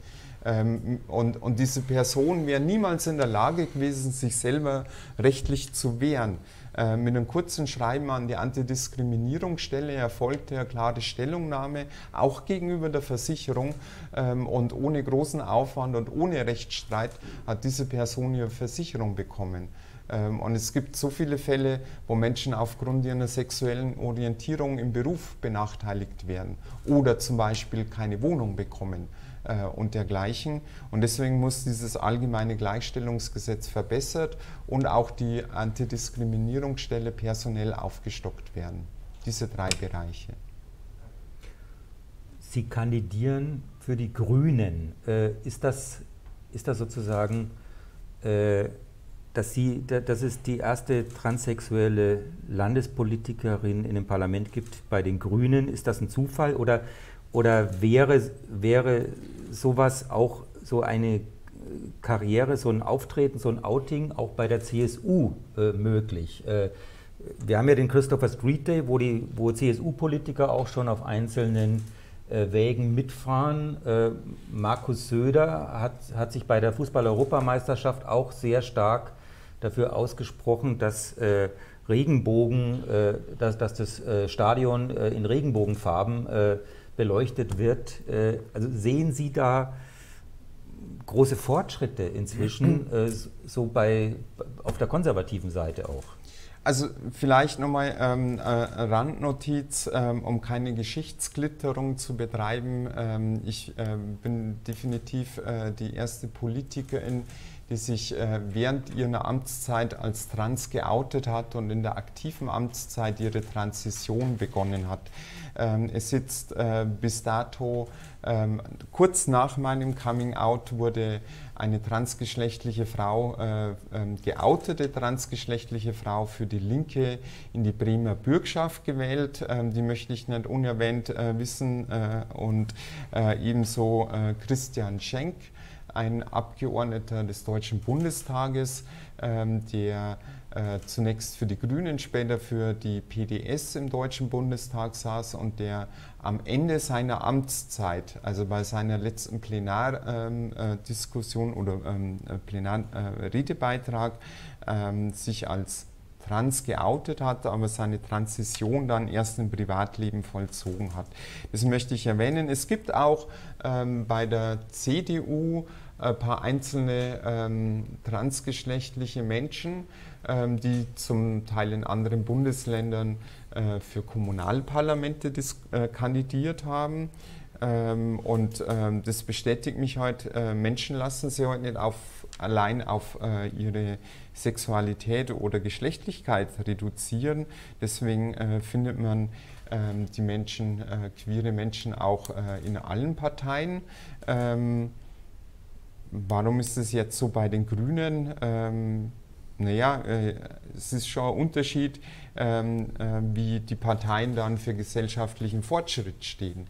Ähm, und, und diese Person wäre niemals in der Lage gewesen, sich selber rechtlich zu wehren. Äh, mit einem kurzen Schreiben an die Antidiskriminierungsstelle erfolgte eine klare Stellungnahme, auch gegenüber der Versicherung. Ähm, und ohne großen Aufwand und ohne Rechtsstreit hat diese Person ihre Versicherung bekommen. Ähm, und es gibt so viele Fälle, wo Menschen aufgrund ihrer sexuellen Orientierung im Beruf benachteiligt werden oder zum Beispiel keine Wohnung bekommen äh, und dergleichen. Und deswegen muss dieses allgemeine Gleichstellungsgesetz verbessert und auch die Antidiskriminierungsstelle personell aufgestockt werden. Diese drei Bereiche. Sie kandidieren für die Grünen. Äh, ist, das, ist das sozusagen, äh, dass, Sie, dass es die erste transsexuelle Landespolitikerin in dem Parlament gibt bei den Grünen? Ist das ein Zufall oder oder wäre, wäre sowas auch so eine Karriere, so ein Auftreten, so ein Outing auch bei der CSU äh, möglich? Äh, wir haben ja den Christopher Street Day, wo, wo CSU-Politiker auch schon auf einzelnen äh, Wägen mitfahren. Äh, Markus Söder hat, hat sich bei der Fußball-Europameisterschaft auch sehr stark dafür ausgesprochen, dass äh, Regenbogen, äh, dass, dass das Stadion in Regenbogenfarben beleuchtet wird. Äh, also sehen Sie da große Fortschritte inzwischen, äh, so bei, auf der konservativen Seite auch? Also vielleicht nochmal ähm, äh, Randnotiz, ähm, um keine Geschichtsklitterung zu betreiben. Ähm, ich äh, bin definitiv äh, die erste Politikerin, die sich äh, während ihrer Amtszeit als trans geoutet hat und in der aktiven Amtszeit ihre Transition begonnen hat. Ähm, es sitzt äh, bis dato, ähm, kurz nach meinem Coming Out wurde eine transgeschlechtliche Frau, äh, ähm, geoutete transgeschlechtliche Frau für die Linke in die Bremer Bürgschaft gewählt. die möchte ich nicht unerwähnt äh, wissen. und ebenso Christian Schenk ein Abgeordneter des Deutschen Bundestages, der äh, zunächst für die Grünen, später für die PDS im Deutschen Bundestag saß und der am Ende seiner Amtszeit, also bei seiner letzten Plenardiskussion ähm, äh, oder ähm, Plenarredebeitrag, ähm, sich als trans geoutet hat, aber seine Transition dann erst im Privatleben vollzogen hat. Das möchte ich erwähnen. Es gibt auch ähm, bei der CDU ein paar einzelne ähm, transgeschlechtliche Menschen, ähm, die zum Teil in anderen Bundesländern äh, für Kommunalparlamente äh, kandidiert haben. Ähm, und ähm, das bestätigt mich heute, äh, Menschen lassen sie heute nicht auf, allein auf äh, ihre Sexualität oder Geschlechtlichkeit reduzieren. Deswegen äh, findet man ähm, die Menschen, äh, queere Menschen auch in allen Parteien. Warum ist es jetzt so bei den Grünen? Ähm, naja, äh, es ist schon ein Unterschied, ähm, äh, wie die Parteien dann für gesellschaftlichen Fortschritt stehen.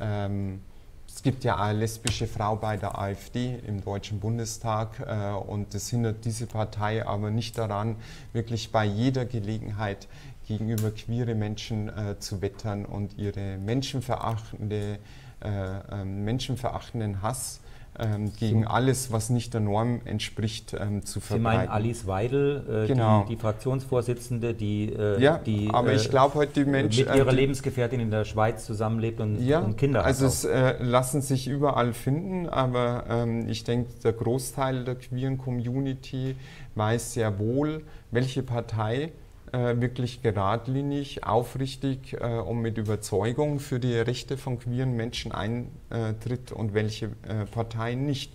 Ähm, es gibt ja eine lesbische Frau bei der AfD im Deutschen Bundestag äh, und das hindert diese Partei aber nicht daran, wirklich bei jeder Gelegenheit gegenüber queere Menschen äh, zu wettern und ihre menschenverachtende, äh, ähm, menschenverachtenden Hass ähm, gegen Sie, alles, was nicht der Norm entspricht, ähm, zu verbreiten. Sie meinen Alice Weidel, äh, genau. die, die, Fraktionsvorsitzende, die, äh, ja, die aber ich äh, heute die Menschen, mit ihrer die, Lebensgefährtin in der Schweiz zusammenlebt und, ja, und Kinder hat. Also es äh, lassen sich überall finden, aber ähm, ich denke, der Großteil der queeren Community weiß sehr wohl, welche Partei äh, wirklich geradlinig, aufrichtig äh, und mit Überzeugung für die Rechte von queeren Menschen eintritt und welche äh, Parteien nicht.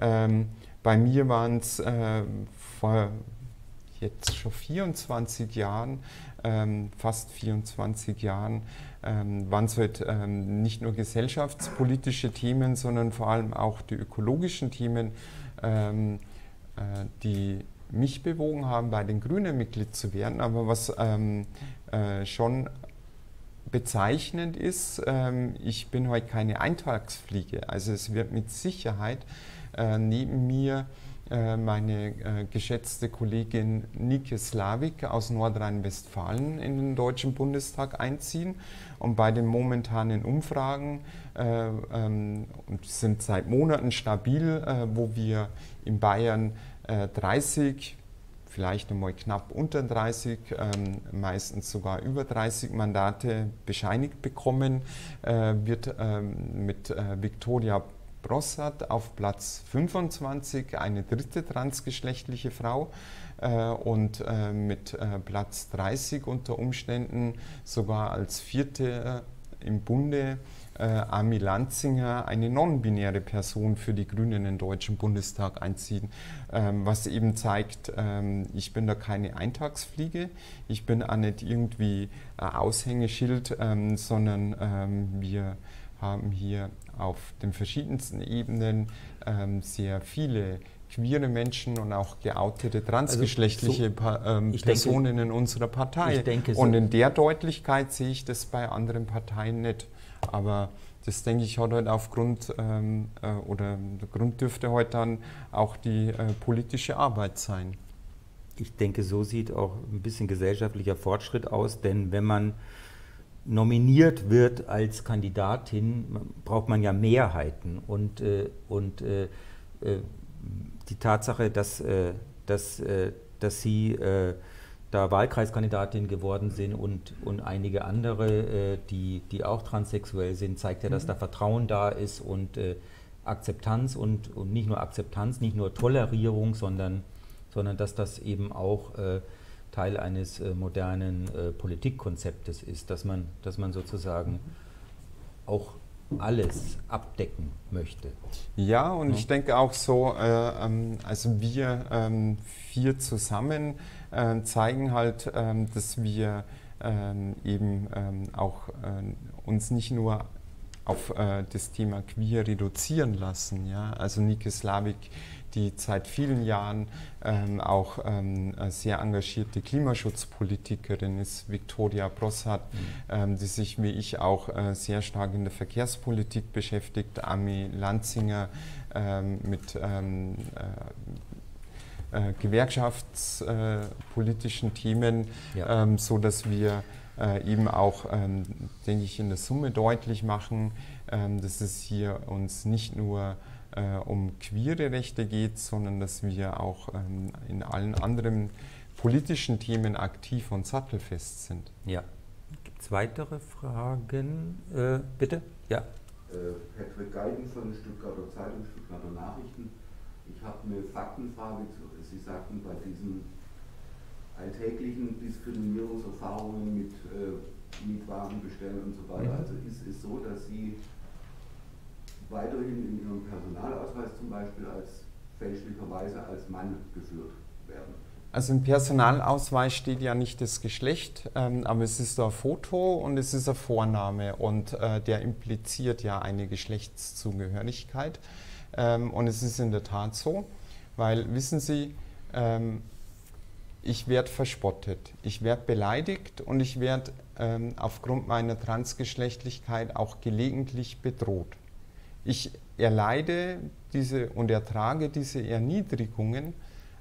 Ähm, bei mir waren es äh, vor jetzt schon 24 Jahren, ähm, fast 24 Jahren, ähm, waren es halt ähm, nicht nur gesellschaftspolitische Themen, sondern vor allem auch die ökologischen Themen, ähm, äh, die mich bewogen haben, bei den Grünen Mitglied zu werden. Aber was ähm, äh, schon bezeichnend ist, ähm, ich bin heute keine Eintagsfliege. Also es wird mit Sicherheit äh, neben mir äh, meine äh, geschätzte Kollegin Nike Slavik aus Nordrhein-Westfalen in den Deutschen Bundestag einziehen. Und bei den momentanen Umfragen, äh, ähm, sind seit Monaten stabil, äh, wo wir in Bayern 30, äh, vielleicht einmal knapp unter 30, ähm, meistens sogar über 30 Mandate bescheinigt bekommen, äh, wird ähm, mit äh, Viktoria Brossard auf Platz 25, eine dritte transgeschlechtliche Frau und mit Platz 30 unter Umständen sogar als vierte im Bunde äh, Ami Lanzinger, eine non-binäre Person für die Grünen in den Deutschen Bundestag einziehen, ähm, was eben zeigt, ähm, ich bin da keine Eintagsfliege, ich bin auch nicht irgendwie ein Aushängeschild, ähm, sondern ähm, wir haben hier auf den verschiedensten Ebenen ähm, sehr viele queere Menschen und auch geoutete transgeschlechtliche also so, ähm, Personen denke, in unserer Partei. Denke, und in der Deutlichkeit sehe ich das bei anderen Parteien nicht. Aber das denke ich hat halt aufgrund ähm, äh, oder der Grund dürfte heute dann auch die äh, politische Arbeit sein. Ich denke, so sieht auch ein bisschen gesellschaftlicher Fortschritt aus, denn wenn man nominiert wird als Kandidatin, braucht man ja Mehrheiten und, äh, und äh, äh die Tatsache, dass, äh, dass, dass sie da Wahlkreiskandidatin geworden sind und, und einige andere, äh, die, die auch transsexuell sind, zeigt ja, dass mhm. da Vertrauen da ist und äh, Akzeptanz und, und nicht nur Akzeptanz, nicht nur Tolerierung, sondern, sondern dass das eben auch äh, Teil eines äh, modernen äh, Politikkonzeptes ist, dass man, dass man sozusagen auch alles abdecken möchte. Ja, und ja. ich denke auch so, äh, ähm, also wir ähm, vier zusammen zeigen halt, ähm, dass wir ähm, eben ähm, auch äh, uns nicht nur auf äh, das Thema Queer reduzieren lassen. Ja? Also Nike Slavik, die seit vielen Jahren ähm, auch ähm, sehr engagierte Klimaschutzpolitikerin ist, Viktoria Brossard, mhm. ähm, die sich wie ich auch äh, sehr stark in der Verkehrspolitik beschäftigt, Ami Lanzinger ähm, mit ähm, äh, äh, gewerkschaftspolitischen Themen, ja. ähm, so dass wir äh, eben auch, ähm, denke ich, in der Summe deutlich machen, ähm, dass es hier uns nicht nur äh, um queere Rechte geht, sondern dass wir auch ähm, in allen anderen politischen Themen aktiv und sattelfest sind. Ja. Gibt es weitere Fragen? Äh, bitte? Ja. Äh, Patrick Geiden von der Stuttgarter Zeitung, Stuttgarter Nachrichten. Ich habe eine Faktenfrage. Sie sagten bei diesen alltäglichen Diskriminierungserfahrungen mit äh, Mietwagen bestellen und so weiter. Mhm. Also ist es so, dass Sie weiterhin in Ihrem Personalausweis zum Beispiel als fälschlicherweise als Mann geführt werden? Also im Personalausweis steht ja nicht das Geschlecht, ähm, aber es ist ein Foto und es ist ein Vorname und äh, der impliziert ja eine Geschlechtszugehörigkeit. Ähm, und es ist in der Tat so, weil wissen Sie, ähm, ich werde verspottet, ich werde beleidigt und ich werde ähm, aufgrund meiner Transgeschlechtlichkeit auch gelegentlich bedroht. Ich erleide diese und ertrage diese Erniedrigungen,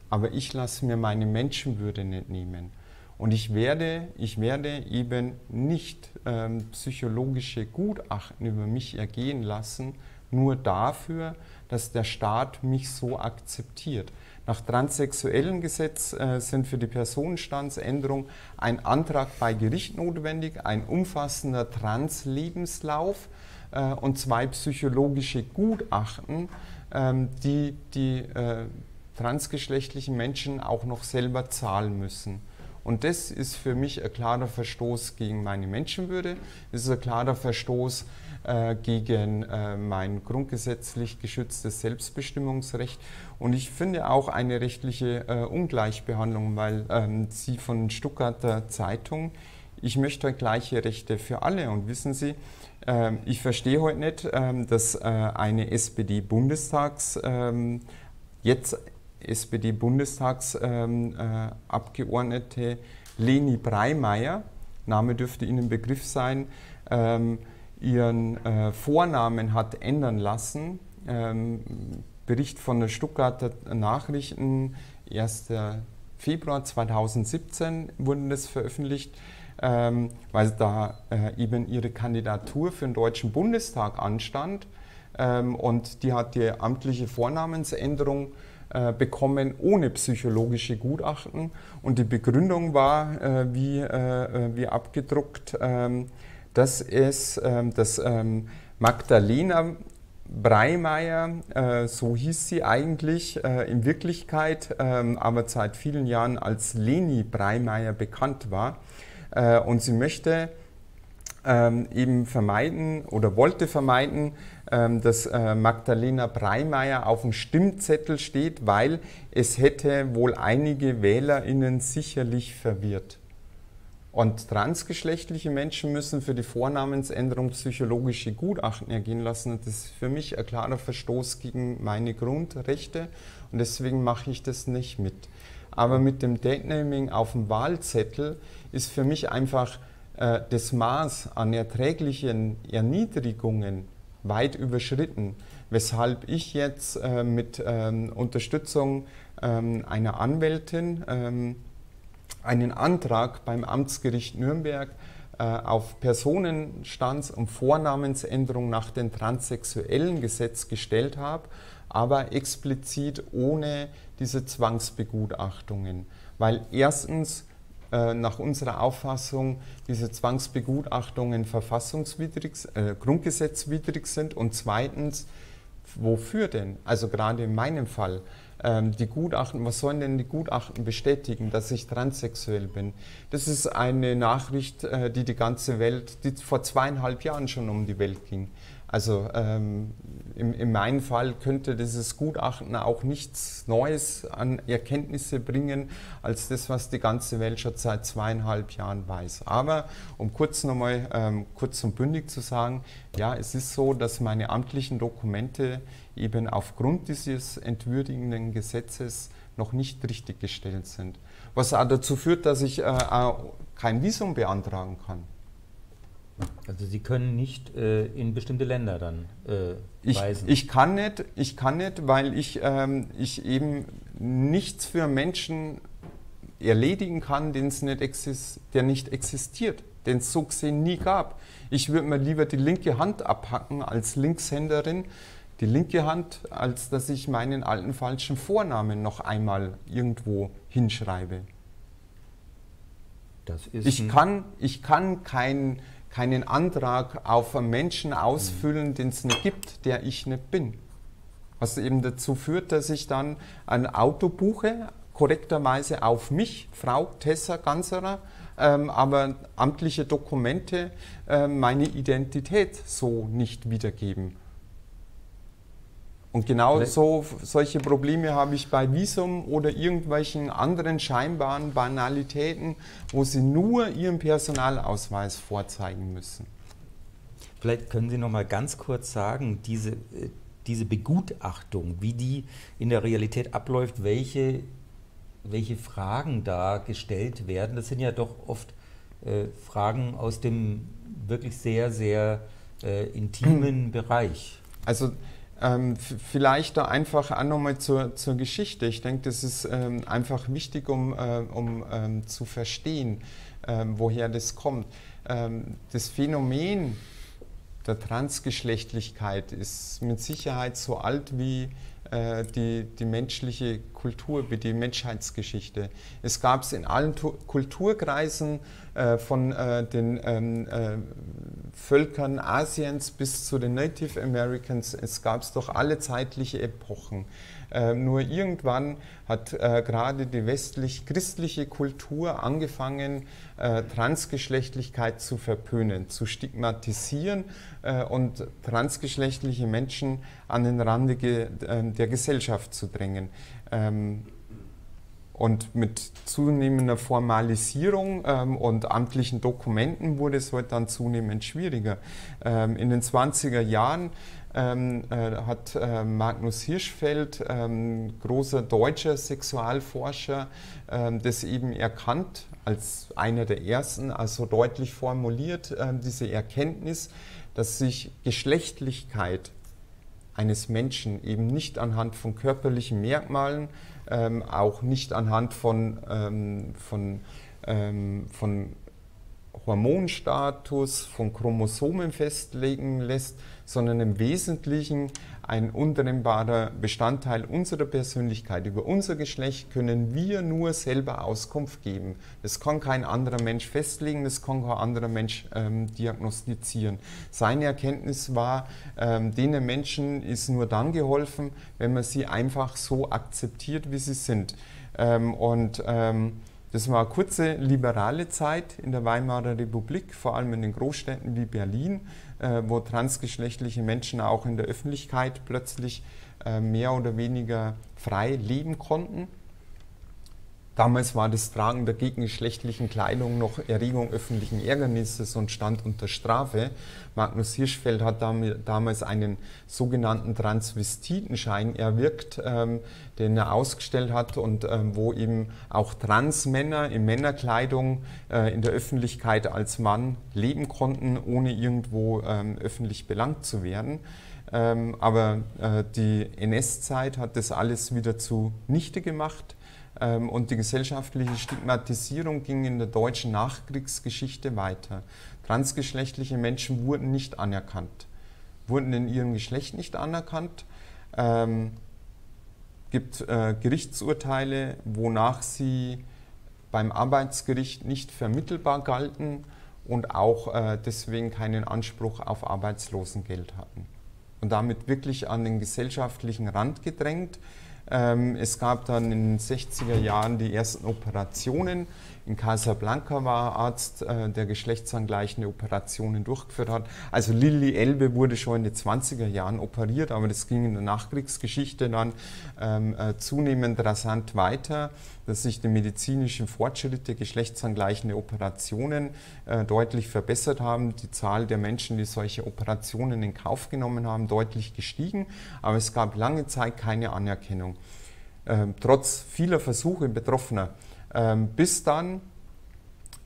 aber ich lasse mir meine Menschenwürde nicht nehmen. Und ich werde, ich werde eben nicht ähm, psychologische Gutachten über mich ergehen lassen, nur dafür, dass der Staat mich so akzeptiert. Nach transsexuellen Gesetz äh, sind für die Personenstandsänderung ein Antrag bei Gericht notwendig, ein umfassender Translebenslauf äh, und zwei psychologische Gutachten, ähm, die die äh, transgeschlechtlichen Menschen auch noch selber zahlen müssen. Und das ist für mich ein klarer Verstoß gegen meine Menschenwürde. Das ist ein klarer Verstoß äh, gegen äh, mein grundgesetzlich geschütztes Selbstbestimmungsrecht. Und ich finde auch eine rechtliche äh, Ungleichbehandlung, weil ähm, Sie von Stuttgarter Zeitung, ich möchte gleiche Rechte für alle. Und wissen Sie, ähm, ich verstehe heute nicht, ähm, dass äh, eine SPD-Bundestags, ähm, jetzt SPD-Bundestagsabgeordnete ähm, äh, Leni Breimeyer, Name dürfte Ihnen Begriff sein, ähm, ihren äh, Vornamen hat ändern lassen. Ähm, Bericht von der Stuttgarter Nachrichten, 1. Februar 2017 wurde das veröffentlicht, ähm, weil da äh, eben ihre Kandidatur für den Deutschen Bundestag anstand. Ähm, und die hat die amtliche Vornamensänderung äh, bekommen ohne psychologische Gutachten. Und die Begründung war, äh, wie, äh, äh, wie abgedruckt, ähm, dass es, ähm, dass ähm, Magdalena Breimeyer, äh, so hieß sie eigentlich in Wirklichkeit, aber seit vielen Jahren als Leni Breimeyer bekannt war. Und sie möchte eben vermeiden oder wollte vermeiden, dass äh, Magdalena Breimeyer auf dem Stimmzettel steht, weil es hätte wohl einige WählerInnen sicherlich verwirrt. Und transgeschlechtliche Menschen müssen für die Vornamensänderung psychologische Gutachten ergehen lassen. das ist für mich ein klarer Verstoß gegen meine Grundrechte und deswegen mache ich das nicht mit. Aber mit dem Date-Naming auf dem Wahlzettel ist für mich einfach äh, das Maß an erträglichen Erniedrigungen weit überschritten, weshalb ich jetzt äh, mit ähm, Unterstützung ähm, einer Anwältin ähm, einen Antrag beim Amtsgericht Nürnberg äh, auf Personenstands- und Vornamensänderung nach dem transsexuellen Gesetz gestellt habe, aber explizit ohne diese Zwangsbegutachtungen. Weil erstens äh, nach unserer Auffassung diese Zwangsbegutachtungen verfassungswidrig, äh, grundgesetzwidrig sind und zweitens, wofür denn? Also gerade in meinem Fall, ähm, die Gutachten, was sollen denn die Gutachten bestätigen, dass ich transsexuell bin? Das ist eine Nachricht, äh, die die ganze Welt, die vor zweieinhalb Jahren schon um die Welt ging. Also ähm, in, in meinem Fall könnte dieses Gutachten auch nichts Neues an Erkenntnisse bringen, als das, was die ganze Welt schon seit zweieinhalb Jahren weiß. Aber um kurz nochmal ähm, kurz und bündig zu sagen, ja, es ist so, dass meine amtlichen Dokumente eben aufgrund dieses entwürdigenden Gesetzes noch nicht richtig gestellt sind. Was auch dazu führt, dass ich äh, kein Visum beantragen kann. Also Sie können nicht äh, in bestimmte Länder dann äh, ich, reisen? Ich kann nicht, ich kann nicht weil ich, ähm, ich eben nichts für Menschen erledigen kann, nicht der nicht existiert, den es so gesehen nie gab. Ich würde mir lieber die linke Hand abhacken als Linkshänderin, die linke Hand, als dass ich meinen alten falschen Vornamen noch einmal irgendwo hinschreibe. ich, kann, ich kann kein, keinen Antrag auf einen Menschen ausfüllen, den es nicht gibt, der ich nicht bin. Was eben dazu führt, dass ich dann ein Auto buche, korrekterweise auf mich, Frau Tessa Ganserer, ähm, aber amtliche Dokumente äh, meine Identität so nicht wiedergeben. Und genau so, solche Probleme habe ich bei Visum oder irgendwelchen anderen scheinbaren Banalitäten, wo Sie nur Ihren Personalausweis vorzeigen müssen. Vielleicht können Sie noch mal ganz kurz sagen, diese, äh, diese Begutachtung, wie die in der Realität abläuft, welche, welche Fragen da gestellt werden. Das sind ja doch oft äh, Fragen aus dem wirklich sehr, sehr äh, intimen Bereich. Also ähm, vielleicht da einfach auch nochmal zur, zur Geschichte. Ich denke, das ist ähm, einfach wichtig, um, äh, um ähm, zu verstehen, ähm, woher das kommt. Ähm, das Phänomen der Transgeschlechtlichkeit ist mit Sicherheit so alt wie äh, die, die menschliche Kultur, wie die Menschheitsgeschichte. Es gab es in allen tu Kulturkreisen von äh, den ähm, äh, Völkern Asiens bis zu den Native Americans, es gab es doch alle zeitliche Epochen. Äh, nur irgendwann hat äh, gerade die westlich-christliche Kultur angefangen, äh, Transgeschlechtlichkeit zu verpönen, zu stigmatisieren äh, und transgeschlechtliche Menschen an den Rande ge äh, der Gesellschaft zu drängen. Ähm, und mit zunehmender Formalisierung ähm, und amtlichen Dokumenten wurde es heute dann zunehmend schwieriger. Ähm, in den 20er Jahren ähm, äh, hat äh, Magnus Hirschfeld, ähm, großer deutscher Sexualforscher, ähm, das eben erkannt, als einer der ersten, also deutlich formuliert, äh, diese Erkenntnis, dass sich Geschlechtlichkeit eines Menschen eben nicht anhand von körperlichen Merkmalen, ähm, auch nicht anhand von, ähm, von, ähm, von Hormonstatus, von Chromosomen festlegen lässt, sondern im Wesentlichen ein untrennbarer Bestandteil unserer Persönlichkeit. Über unser Geschlecht können wir nur selber Auskunft geben. Das kann kein anderer Mensch festlegen, das kann kein anderer Mensch ähm, diagnostizieren. Seine Erkenntnis war, ähm, denen Menschen ist nur dann geholfen, wenn man sie einfach so akzeptiert, wie sie sind. Ähm, und ähm, das war eine kurze liberale Zeit in der Weimarer Republik, vor allem in den Großstädten wie Berlin, äh, wo transgeschlechtliche Menschen auch in der Öffentlichkeit plötzlich äh, mehr oder weniger frei leben konnten. Damals war das Tragen der gegengeschlechtlichen Kleidung noch Erregung öffentlichen Ärgernisses und stand unter Strafe. Magnus Hirschfeld hat damals einen sogenannten Transvestitenschein erwirkt, ähm, den er ausgestellt hat und ähm, wo eben auch Transmänner in Männerkleidung äh, in der Öffentlichkeit als Mann leben konnten, ohne irgendwo ähm, öffentlich belangt zu werden. Ähm, aber äh, die NS-Zeit hat das alles wieder zunichte gemacht. Ähm, und die gesellschaftliche Stigmatisierung ging in der deutschen Nachkriegsgeschichte weiter. Transgeschlechtliche Menschen wurden nicht anerkannt, wurden in ihrem Geschlecht nicht anerkannt. Ähm, gibt äh, Gerichtsurteile, wonach sie beim Arbeitsgericht nicht vermittelbar galten und auch äh, deswegen keinen Anspruch auf Arbeitslosengeld hatten. Und damit wirklich an den gesellschaftlichen Rand gedrängt. Ähm, es gab dann in den 60er Jahren die ersten Operationen. In Casablanca war Arzt, äh, der geschlechtsangleichende Operationen durchgeführt hat. Also Lilly Elbe wurde schon in den 20er Jahren operiert, aber das ging in der Nachkriegsgeschichte dann ähm, äh, zunehmend rasant weiter, dass sich die medizinischen Fortschritte geschlechtsangleichende Operationen äh, deutlich verbessert haben. Die Zahl der Menschen, die solche Operationen in Kauf genommen haben, deutlich gestiegen, aber es gab lange Zeit keine Anerkennung. Ähm, trotz vieler Versuche Betroffener ähm, bis dann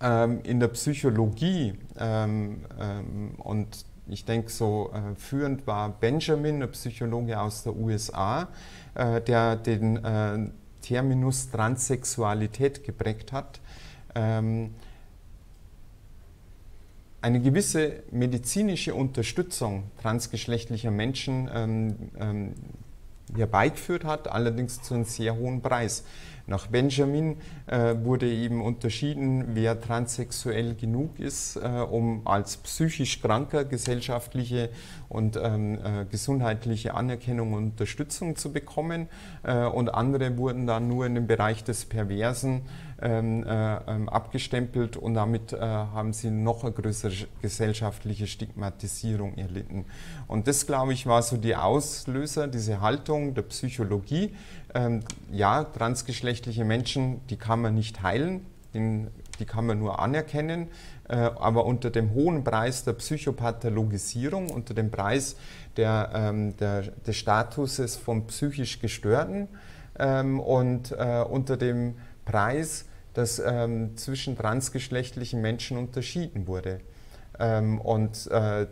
ähm, in der Psychologie ähm, ähm, und ich denke, so äh, führend war Benjamin, ein Psychologe aus der USA, äh, der den äh, Terminus Transsexualität geprägt hat. Ähm, eine gewisse medizinische Unterstützung transgeschlechtlicher Menschen ähm, ähm, herbeigeführt hat, allerdings zu einem sehr hohen Preis. Nach Benjamin äh, wurde eben unterschieden, wer transsexuell genug ist, äh, um als psychisch kranker gesellschaftliche und ähm, äh, gesundheitliche Anerkennung und Unterstützung zu bekommen. Äh, und andere wurden dann nur in dem Bereich des Perversen ähm, äh, ähm, abgestempelt und damit äh, haben sie noch eine größere gesellschaftliche Stigmatisierung erlitten. Und das, glaube ich, war so die Auslöser, diese Haltung der Psychologie. Ähm, ja, transgeschlechtliche Menschen, die kann man nicht heilen, den, die kann man nur anerkennen, äh, aber unter dem hohen Preis der Psychopathologisierung, unter dem Preis der, ähm, der, des Statuses von psychisch Gestörten ähm, und äh, unter dem Preis, dass ähm, zwischen transgeschlechtlichen Menschen unterschieden wurde. Ähm, und äh,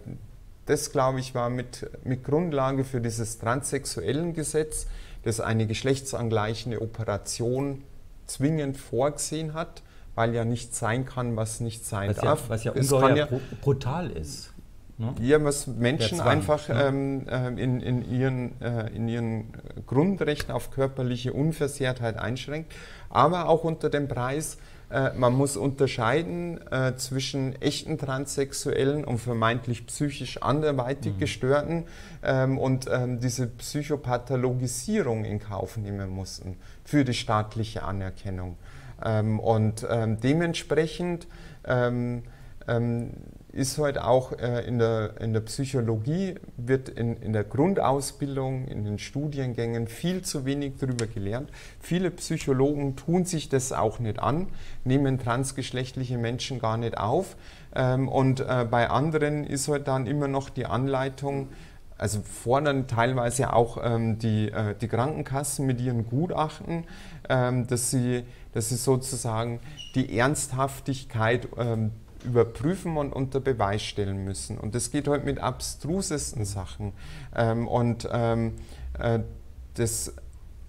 das, glaube ich, war mit, mit Grundlage für dieses transsexuellen Gesetz, das eine geschlechtsangleichende Operation zwingend vorgesehen hat, weil ja nicht sein kann, was nicht sein was darf. Ja, was ja ungeheuer ja, brutal ist. Ne? Ja, was Menschen Zwang, einfach ne? ähm, äh, in, in, ihren, äh, in ihren Grundrechten auf körperliche Unversehrtheit einschränkt, aber auch unter dem Preis, äh, man muss unterscheiden äh, zwischen echten Transsexuellen und vermeintlich psychisch anderweitig mhm. Gestörten ähm, und ähm, diese Psychopathologisierung in Kauf nehmen mussten für die staatliche Anerkennung. Ähm, und ähm, dementsprechend ähm, ähm, ist heute auch äh, in, der, in der Psychologie, wird in, in der Grundausbildung, in den Studiengängen viel zu wenig darüber gelernt. Viele Psychologen tun sich das auch nicht an, nehmen transgeschlechtliche Menschen gar nicht auf. Ähm, und äh, bei anderen ist halt dann immer noch die Anleitung, also fordern teilweise auch ähm, die, äh, die Krankenkassen mit ihren Gutachten, ähm, dass, sie, dass sie sozusagen die Ernsthaftigkeit ähm, überprüfen und unter Beweis stellen müssen. Und das geht heute mit abstrusesten Sachen. Ähm, und ähm, äh, das,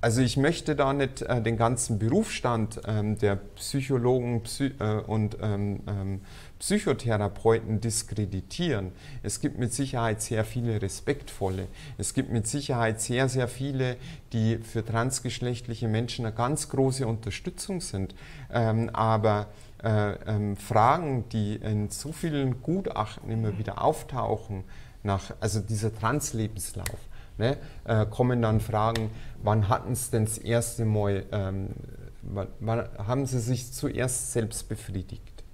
also ich möchte da nicht äh, den ganzen Berufsstand ähm, der Psychologen Psy äh, und ähm, ähm, Psychotherapeuten diskreditieren. Es gibt mit Sicherheit sehr viele respektvolle. Es gibt mit Sicherheit sehr, sehr viele, die für transgeschlechtliche Menschen eine ganz große Unterstützung sind. Ähm, aber äh, ähm, Fragen, die in so vielen Gutachten immer wieder auftauchen, nach, also dieser Translebenslauf, ne, äh, kommen dann Fragen, wann hatten Sie denn das erste Mal, ähm, wann, wann haben Sie sich zuerst selbst befriedigt?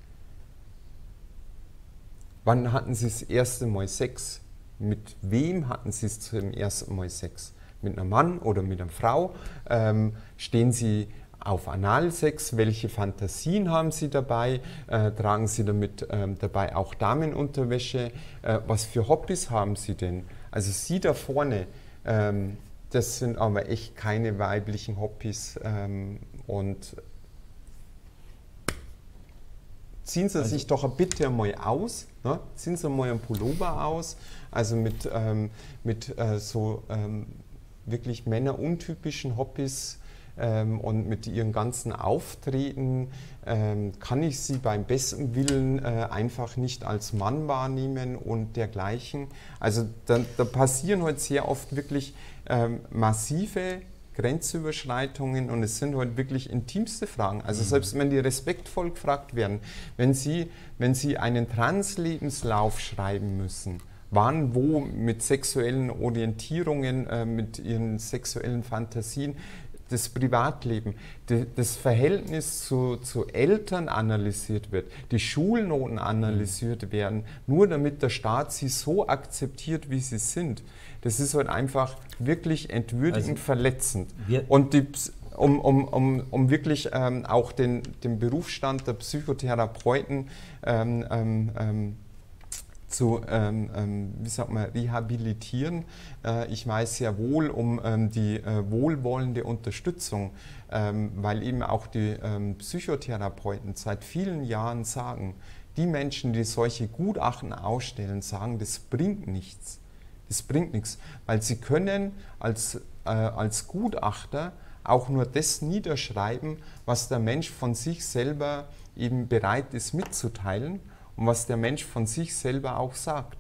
Wann hatten Sie das erste Mal Sex? Mit wem hatten Sie es zum ersten Mal Sex? Mit einem Mann oder mit einer Frau? Ähm, stehen Sie auf Analsex? Welche Fantasien haben Sie dabei? Äh, tragen Sie damit ähm, dabei auch Damenunterwäsche? Äh, was für Hobbys haben Sie denn? Also Sie da vorne, ähm, das sind aber echt keine weiblichen Hobbys ähm, und ziehen Sie also, sich doch bitte mal aus, ne? ziehen Sie mal einen Pullover aus, also mit, ähm, mit äh, so ähm, wirklich männeruntypischen Hobbys ähm, und mit ihren ganzen Auftreten ähm, kann ich sie beim besten Willen äh, einfach nicht als Mann wahrnehmen und dergleichen. Also da, da passieren heute sehr oft wirklich ähm, massive Grenzüberschreitungen und es sind heute wirklich intimste Fragen. Also mhm. selbst wenn die respektvoll gefragt werden, wenn Sie, wenn Sie einen Translebenslauf schreiben müssen, wann, wo mit sexuellen Orientierungen, äh, mit Ihren sexuellen Fantasien, das Privatleben, das Verhältnis zu, zu, Eltern analysiert wird, die Schulnoten analysiert werden, nur damit der Staat sie so akzeptiert, wie sie sind. Das ist halt einfach wirklich entwürdigend also, verletzend. Und die, um, um, um, um wirklich ähm, auch den, den Berufsstand der Psychotherapeuten ähm, ähm, ähm zu ähm, ähm, wie sagt man, rehabilitieren. Äh, ich weiß sehr wohl um ähm, die äh, wohlwollende Unterstützung, ähm, weil eben auch die ähm, Psychotherapeuten seit vielen Jahren sagen, die Menschen, die solche Gutachten ausstellen, sagen, das bringt nichts. Das bringt nichts, weil sie können als, äh, als Gutachter auch nur das niederschreiben, was der Mensch von sich selber eben bereit ist mitzuteilen und was der Mensch von sich selber auch sagt.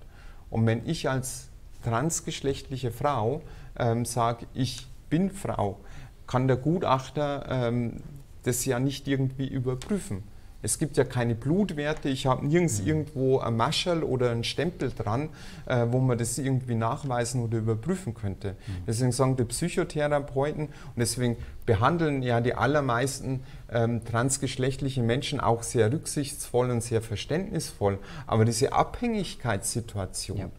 Und wenn ich als transgeschlechtliche Frau ähm, sage, ich bin Frau, kann der Gutachter ähm, das ja nicht irgendwie überprüfen. Es gibt ja keine Blutwerte, ich habe nirgends mhm. irgendwo ein Maschel oder einen Stempel dran, äh, wo man das irgendwie nachweisen oder überprüfen könnte. Mhm. Deswegen sagen die Psychotherapeuten und deswegen behandeln ja die allermeisten ähm, transgeschlechtliche Menschen auch sehr rücksichtsvoll und sehr verständnisvoll. Aber diese Abhängigkeitssituation, ja.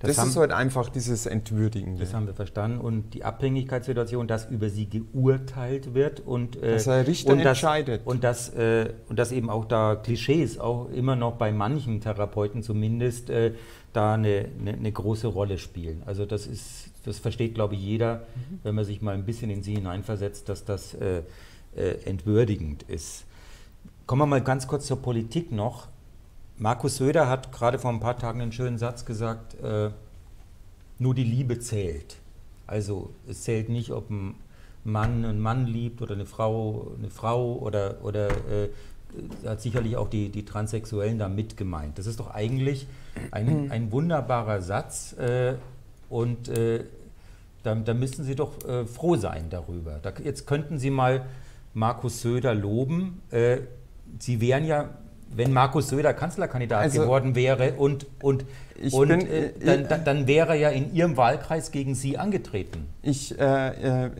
Das, das haben, ist halt einfach dieses Entwürdigende. Das haben wir verstanden. Und die Abhängigkeitssituation, dass über sie geurteilt wird und äh, dass der Richter und entscheidet. Das, und, dass, äh, und dass eben auch da Klischees, auch immer noch bei manchen Therapeuten zumindest, äh, da eine, eine, eine, große Rolle spielen. Also das ist, das versteht, glaube ich, jeder, mhm. wenn man sich mal ein bisschen in sie hineinversetzt, dass das äh, äh, entwürdigend ist. Kommen wir mal ganz kurz zur Politik noch. Markus Söder hat gerade vor ein paar Tagen einen schönen Satz gesagt, äh, nur die Liebe zählt. Also es zählt nicht, ob ein Mann einen Mann liebt oder eine Frau eine Frau oder, oder äh, hat sicherlich auch die, die Transsexuellen da mit gemeint. Das ist doch eigentlich ein, ein wunderbarer Satz äh, und äh, da, da, müssen Sie doch äh, froh sein darüber. Da, jetzt könnten Sie mal Markus Söder loben. Äh, Sie wären ja wenn Markus Söder Kanzlerkandidat also, geworden wäre und, und, und bin, äh, dann, dann, dann, wäre er ja in Ihrem Wahlkreis gegen Sie angetreten. Ich, äh, äh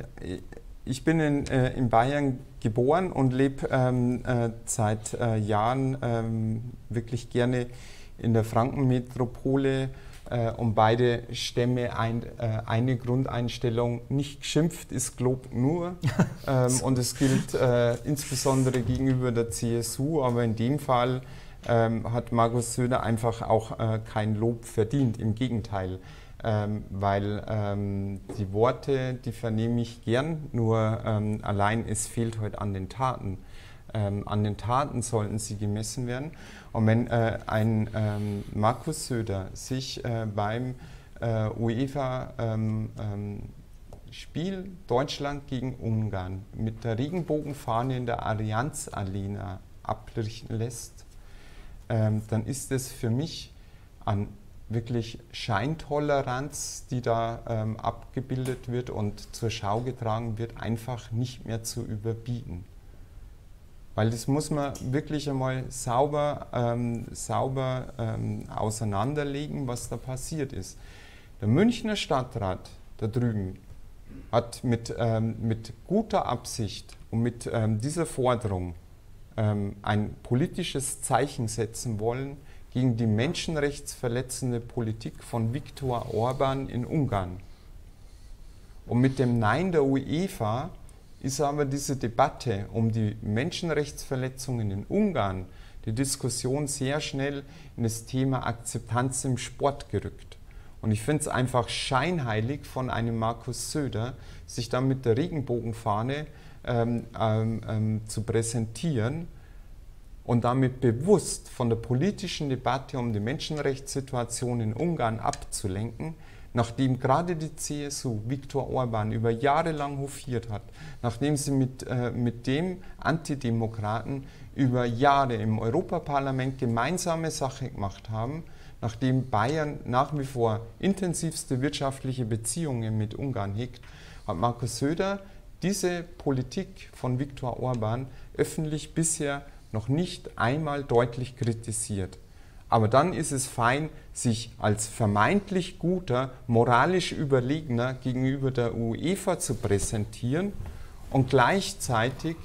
ich bin in, äh, in Bayern geboren und lebe ähm, äh, seit äh, Jahren ähm, wirklich gerne in der Frankenmetropole äh, um beide Stämme ein, äh, eine Grundeinstellung. Nicht geschimpft ist gelobt nur. ähm, und es gilt äh, insbesondere gegenüber der CSU, aber in dem Fall ähm, hat Markus Söder einfach auch äh, kein Lob verdient. Im Gegenteil. Ähm, weil ähm, die Worte, die vernehme ich gern, nur ähm, allein es fehlt heute an den Taten. Ähm, an den Taten sollten sie gemessen werden. Und wenn äh, ein ähm, Markus Söder sich äh, beim äh, UEFA ähm, ähm, Spiel Deutschland gegen Ungarn mit der Regenbogenfahne in der Allianz Arena ablichten lässt, ähm, dann ist es für mich an wirklich Scheintoleranz, die da ähm, abgebildet wird und zur Schau getragen wird, einfach nicht mehr zu überbieten. Weil das muss man wirklich einmal sauber, ähm, sauber ähm, auseinanderlegen, was da passiert ist. Der Münchner Stadtrat da drüben hat mit, ähm, mit guter Absicht und mit ähm, dieser Forderung ähm, ein politisches Zeichen setzen wollen gegen die menschenrechtsverletzende Politik von Viktor Orban in Ungarn. Und mit dem Nein der UEFA ist aber diese Debatte um die Menschenrechtsverletzungen in Ungarn, die Diskussion sehr schnell in das Thema Akzeptanz im Sport gerückt. Und ich finde es einfach scheinheilig von einem Markus Söder, sich dann mit der Regenbogenfahne ähm, ähm, ähm, zu präsentieren und damit bewusst von der politischen Debatte um die Menschenrechtssituation in Ungarn abzulenken, nachdem gerade die CSU Viktor Orban über Jahre lang hofiert hat, nachdem sie mit, äh, mit dem Antidemokraten über Jahre im Europaparlament gemeinsame Sache gemacht haben, nachdem Bayern nach wie vor intensivste wirtschaftliche Beziehungen mit Ungarn hegt, hat Markus Söder diese Politik von Viktor Orban öffentlich bisher noch nicht einmal deutlich kritisiert. Aber dann ist es fein, sich als vermeintlich guter, moralisch Überlegener gegenüber der UEFA zu präsentieren und gleichzeitig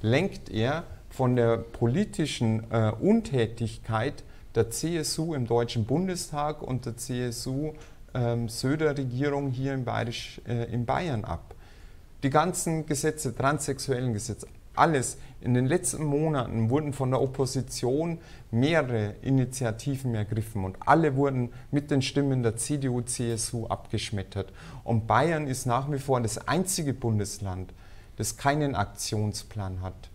lenkt er von der politischen äh, Untätigkeit der CSU im Deutschen Bundestag und der CSU-Söder-Regierung ähm, hier in, Bayerisch, äh, in Bayern ab. Die ganzen Gesetze, transsexuellen Gesetze, alles. In den letzten Monaten wurden von der Opposition mehrere Initiativen ergriffen und alle wurden mit den Stimmen der CDU, CSU abgeschmettert. Und Bayern ist nach wie vor das einzige Bundesland, das keinen Aktionsplan hat.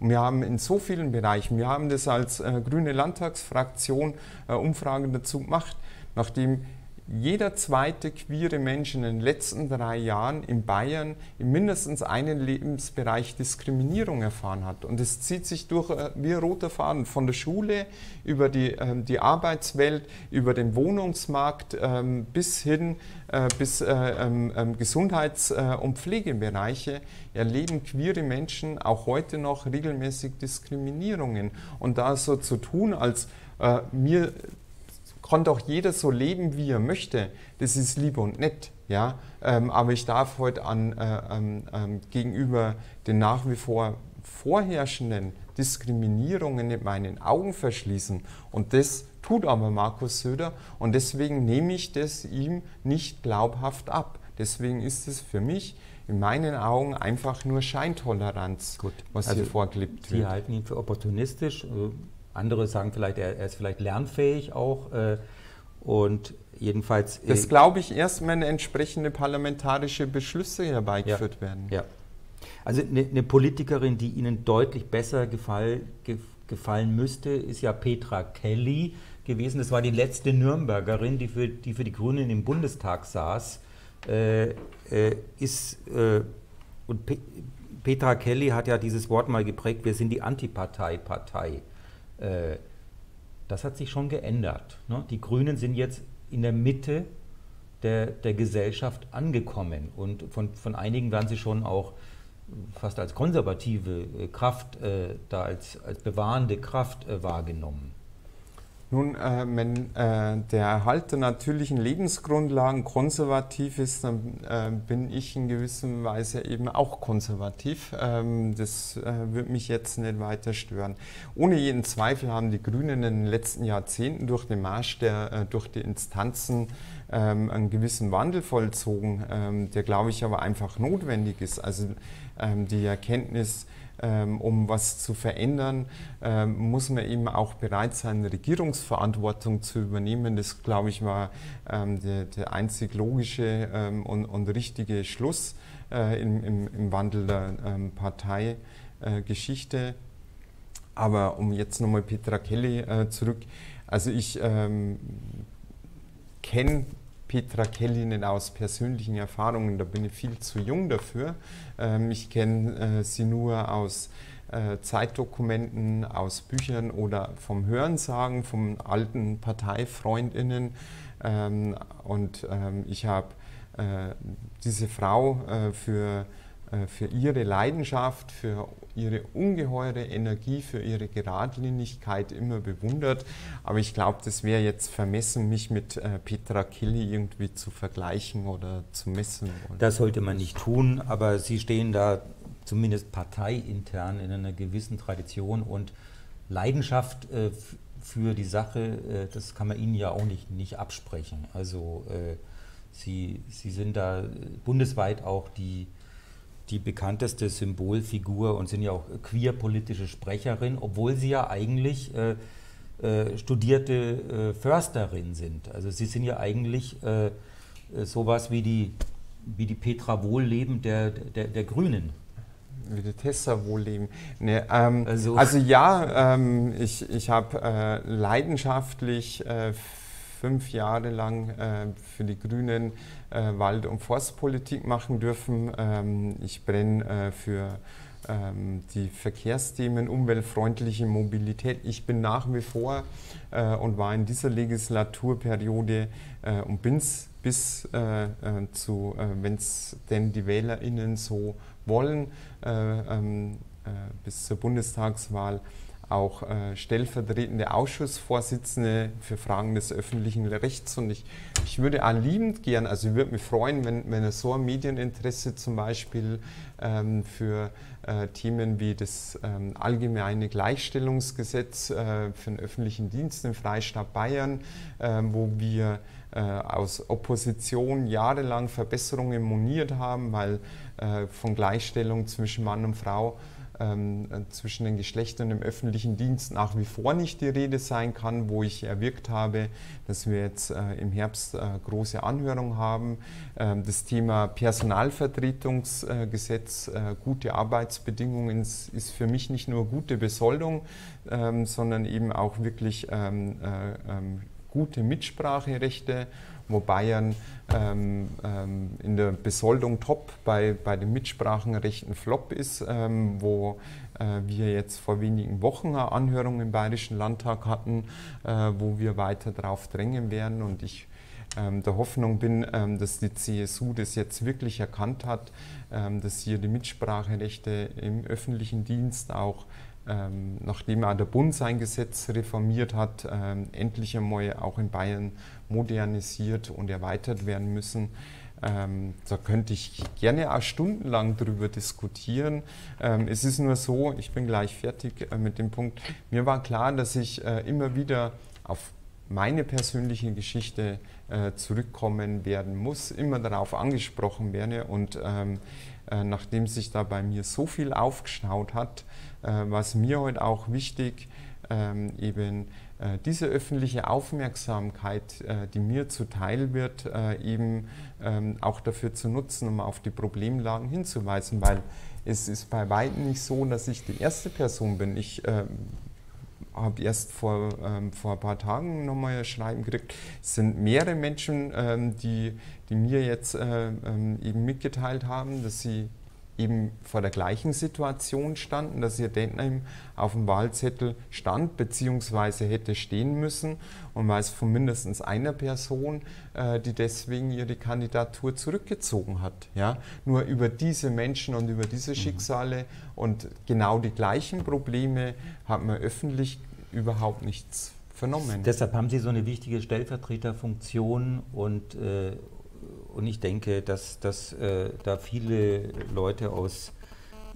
Und wir haben in so vielen Bereichen, wir haben das als äh, grüne Landtagsfraktion äh, Umfragen dazu gemacht, nachdem jeder zweite queere Mensch in den letzten drei Jahren in Bayern in mindestens einem Lebensbereich Diskriminierung erfahren hat. Und es zieht sich durch äh, wie roter Faden von der Schule über die, ähm, die Arbeitswelt, über den Wohnungsmarkt ähm, bis hin äh, bis äh, ähm, ähm Gesundheits- äh, und Pflegebereiche erleben queere Menschen auch heute noch regelmäßig Diskriminierungen. Und da so zu tun, als äh, mir kann doch jeder so leben, wie er möchte. Das ist lieb und nett. Ja? Ähm, aber ich darf heute an, äh, ähm, ähm, gegenüber den nach wie vor vorherrschenden Diskriminierungen mit meinen Augen verschließen. Und das tut aber Markus Söder. Und deswegen nehme ich das ihm nicht glaubhaft ab. Deswegen ist es für mich in meinen Augen einfach nur Scheintoleranz, Gut. was also hier vorgelebt wird. Sie halten ihn für opportunistisch. Andere sagen vielleicht, er, er ist vielleicht lernfähig auch. Äh, und jedenfalls. Das äh, glaube ich erst, wenn entsprechende parlamentarische Beschlüsse herbeigeführt ja, werden. Ja. Also eine, eine, Politikerin, die Ihnen deutlich besser gefall, ge, gefallen müsste, ist ja Petra Kelly gewesen. Das war die letzte Nürnbergerin, die für die, für die Grünen im Bundestag saß. Äh, äh, ist, äh, und Pe Petra Kelly hat ja dieses Wort mal geprägt, wir sind die Antipartei-Partei. Äh, das hat sich schon geändert. Ne? Die Grünen sind jetzt in der Mitte der, der Gesellschaft angekommen und von, von einigen werden sie schon auch fast als konservative äh, Kraft, äh, da als, als bewahrende Kraft äh, wahrgenommen. Nun, äh, wenn äh, der Erhalt der natürlichen Lebensgrundlagen konservativ ist, dann äh, bin ich in gewisser Weise eben auch konservativ. Ähm, das äh, wird mich jetzt nicht weiter stören. Ohne jeden Zweifel haben die Grünen in den letzten Jahrzehnten durch den Marsch der, äh, durch die Instanzen ähm, einen gewissen Wandel vollzogen, ähm, der, glaube ich, aber einfach notwendig ist. Also ähm, die Erkenntnis, um was zu verändern, ähm, muss man eben auch bereit sein, Regierungsverantwortung zu übernehmen. Das, glaube ich, war ähm, der, der, einzig logische und, und richtige Schluss äh, im, im, im, Wandel der Parteigeschichte. Aber um jetzt nochmal Petra Kelly äh, zurück, also ich ähm, kenne Petra Kellinen aus persönlichen Erfahrungen, da bin ich viel zu jung dafür. Ähm, ich kenne äh, sie nur aus äh, Zeitdokumenten, aus Büchern oder vom Hörensagen von alten Parteifreundinnen. Ähm, und ähm, ich habe äh, diese Frau für äh, für ihre Leidenschaft, für ihre ungeheure Energie, für ihre Geradlinigkeit immer bewundert. Aber ich glaube, das wäre jetzt vermessen, mich mit äh, Petra Killy irgendwie zu vergleichen oder zu messen. Das sollte man nicht tun, aber Sie stehen da zumindest parteiintern in einer gewissen Tradition und Leidenschaft äh, für die Sache, äh, das kann man Ihnen ja auch nicht, nicht absprechen. Also äh, Sie, Sie sind da bundesweit auch die die bekannteste Symbolfigur und sind ja auch queerpolitische Sprecherin, obwohl sie ja eigentlich äh, äh, studierte äh, Försterin sind. Also sie sind ja eigentlich äh, sowas wie die, wie die Petra Wohlleben der, der, der Grünen. Wie die Tessa Wohlleben. Nee, ähm, also, also, ja, ähm, ich, ich habe äh, leidenschaftlich äh, fünf Jahre lang äh, für die Grünen äh, Wald- und Forstpolitik machen dürfen. Ähm, ich brenne äh, für ähm, die Verkehrsthemen, umweltfreundliche Mobilität. Ich bin nach wie vor äh, und war in dieser Legislaturperiode äh, und bin es bis äh, zu, wenn es denn die WählerInnen so wollen, ähm, bis zur Bundestagswahl auch äh, stellvertretende Ausschussvorsitzende für Fragen des öffentlichen Rechts. Und ich, ich würde auch liebend gern, also ich würde mich freuen, wenn, wenn so ein Medieninteresse zum Beispiel ähm, für äh, Themen wie das ähm, allgemeine Gleichstellungsgesetz äh, für den öffentlichen Dienst im Freistaat Bayern, äh, wo wir äh, aus Opposition jahrelang Verbesserungen moniert haben, weil äh, von Gleichstellung zwischen Mann und Frau ähm, zwischen den Geschlechtern im öffentlichen Dienst nach wie vor nicht die Rede sein kann, wo ich erwirkt habe, dass wir jetzt äh, im Herbst äh, große Anhörung haben. Ähm, das Thema Personalvertretungsgesetz, äh, gute Arbeitsbedingungen ist für mich nicht nur gute Besoldung, ähm, sondern eben auch wirklich ähm, äh, ähm, gute Mitspracherechte wo Bayern ähm, ähm, in der Besoldung top bei, bei den Mitsprachenrechten flop ist, ähm, wo äh, wir jetzt vor wenigen Wochen eine Anhörung im Bayerischen Landtag hatten, äh, wo wir weiter darauf drängen werden. Und ich ähm, der Hoffnung bin, ähm, dass die CSU das jetzt wirklich erkannt hat, ähm, dass hier die Mitspracherechte im öffentlichen Dienst auch ähm, nachdem auch der Bund sein Gesetz reformiert hat, ähm, endlich einmal auch in Bayern modernisiert und erweitert werden müssen. Ähm, da könnte ich gerne auch stundenlang darüber diskutieren. Ähm, es ist nur so, ich bin gleich fertig äh, mit dem Punkt. Mir war klar, dass ich äh, immer wieder auf meine persönliche Geschichte äh, zurückkommen werden muss, immer darauf angesprochen werde und ähm, äh, nachdem sich da bei mir so viel aufgestaut hat, was mir heute auch wichtig, ähm, eben äh, diese öffentliche Aufmerksamkeit, äh, die mir zuteil wird, eben ähm, auch dafür zu nutzen, um auf die Problemlagen hinzuweisen, weil es ist bei weitem nicht so, dass ich die erste Person bin. Ich ähm, habe erst vor, ähm, vor ein paar Tagen nochmal Schreiben gekriegt. Es sind mehrere Menschen, ähm, die, die mir jetzt äh, ähm, eben mitgeteilt haben, dass sie eben vor der gleichen Situation standen, dass ihr Dentheim auf dem Wahlzettel stand bzw. hätte stehen müssen und weiß von mindestens einer Person, äh, die deswegen ihre Kandidatur zurückgezogen hat. Ja? Nur über diese Menschen und über diese mhm. Schicksale und genau die gleichen Probleme hat man öffentlich überhaupt nichts vernommen. Deshalb haben Sie so eine wichtige Stellvertreterfunktion und äh, und ich denke, dass, dass äh, da viele Leute aus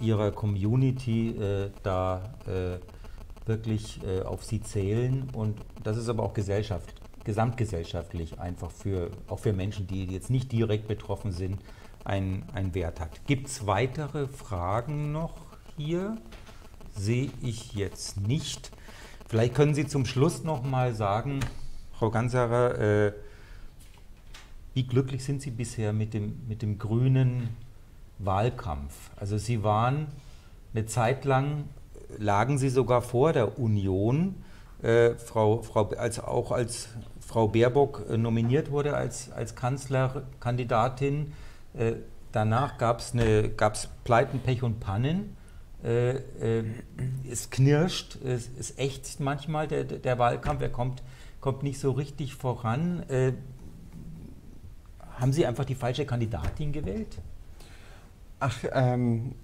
ihrer Community äh, da äh, wirklich äh, auf sie zählen. Und das ist aber auch Gesellschaft, gesamtgesellschaftlich einfach für, auch für Menschen, die jetzt nicht direkt betroffen sind, einen Wert hat. Gibt es weitere Fragen noch hier? Sehe ich jetzt nicht. Vielleicht können Sie zum Schluss noch mal sagen, Frau Ganserer, äh, wie glücklich sind Sie bisher mit dem, mit dem grünen Wahlkampf? Also Sie waren eine Zeit lang, lagen Sie sogar vor der Union, äh, Frau, Frau, als, auch als Frau Baerbock äh, nominiert wurde als, als Kanzlerkandidatin. Äh, danach gab es Pleiten, Pech und Pannen. Äh, äh, es knirscht, es, es ächzt manchmal der, der Wahlkampf, er kommt, kommt nicht so richtig voran. Haben Sie einfach die falsche Kandidatin gewählt? Ach, ähm,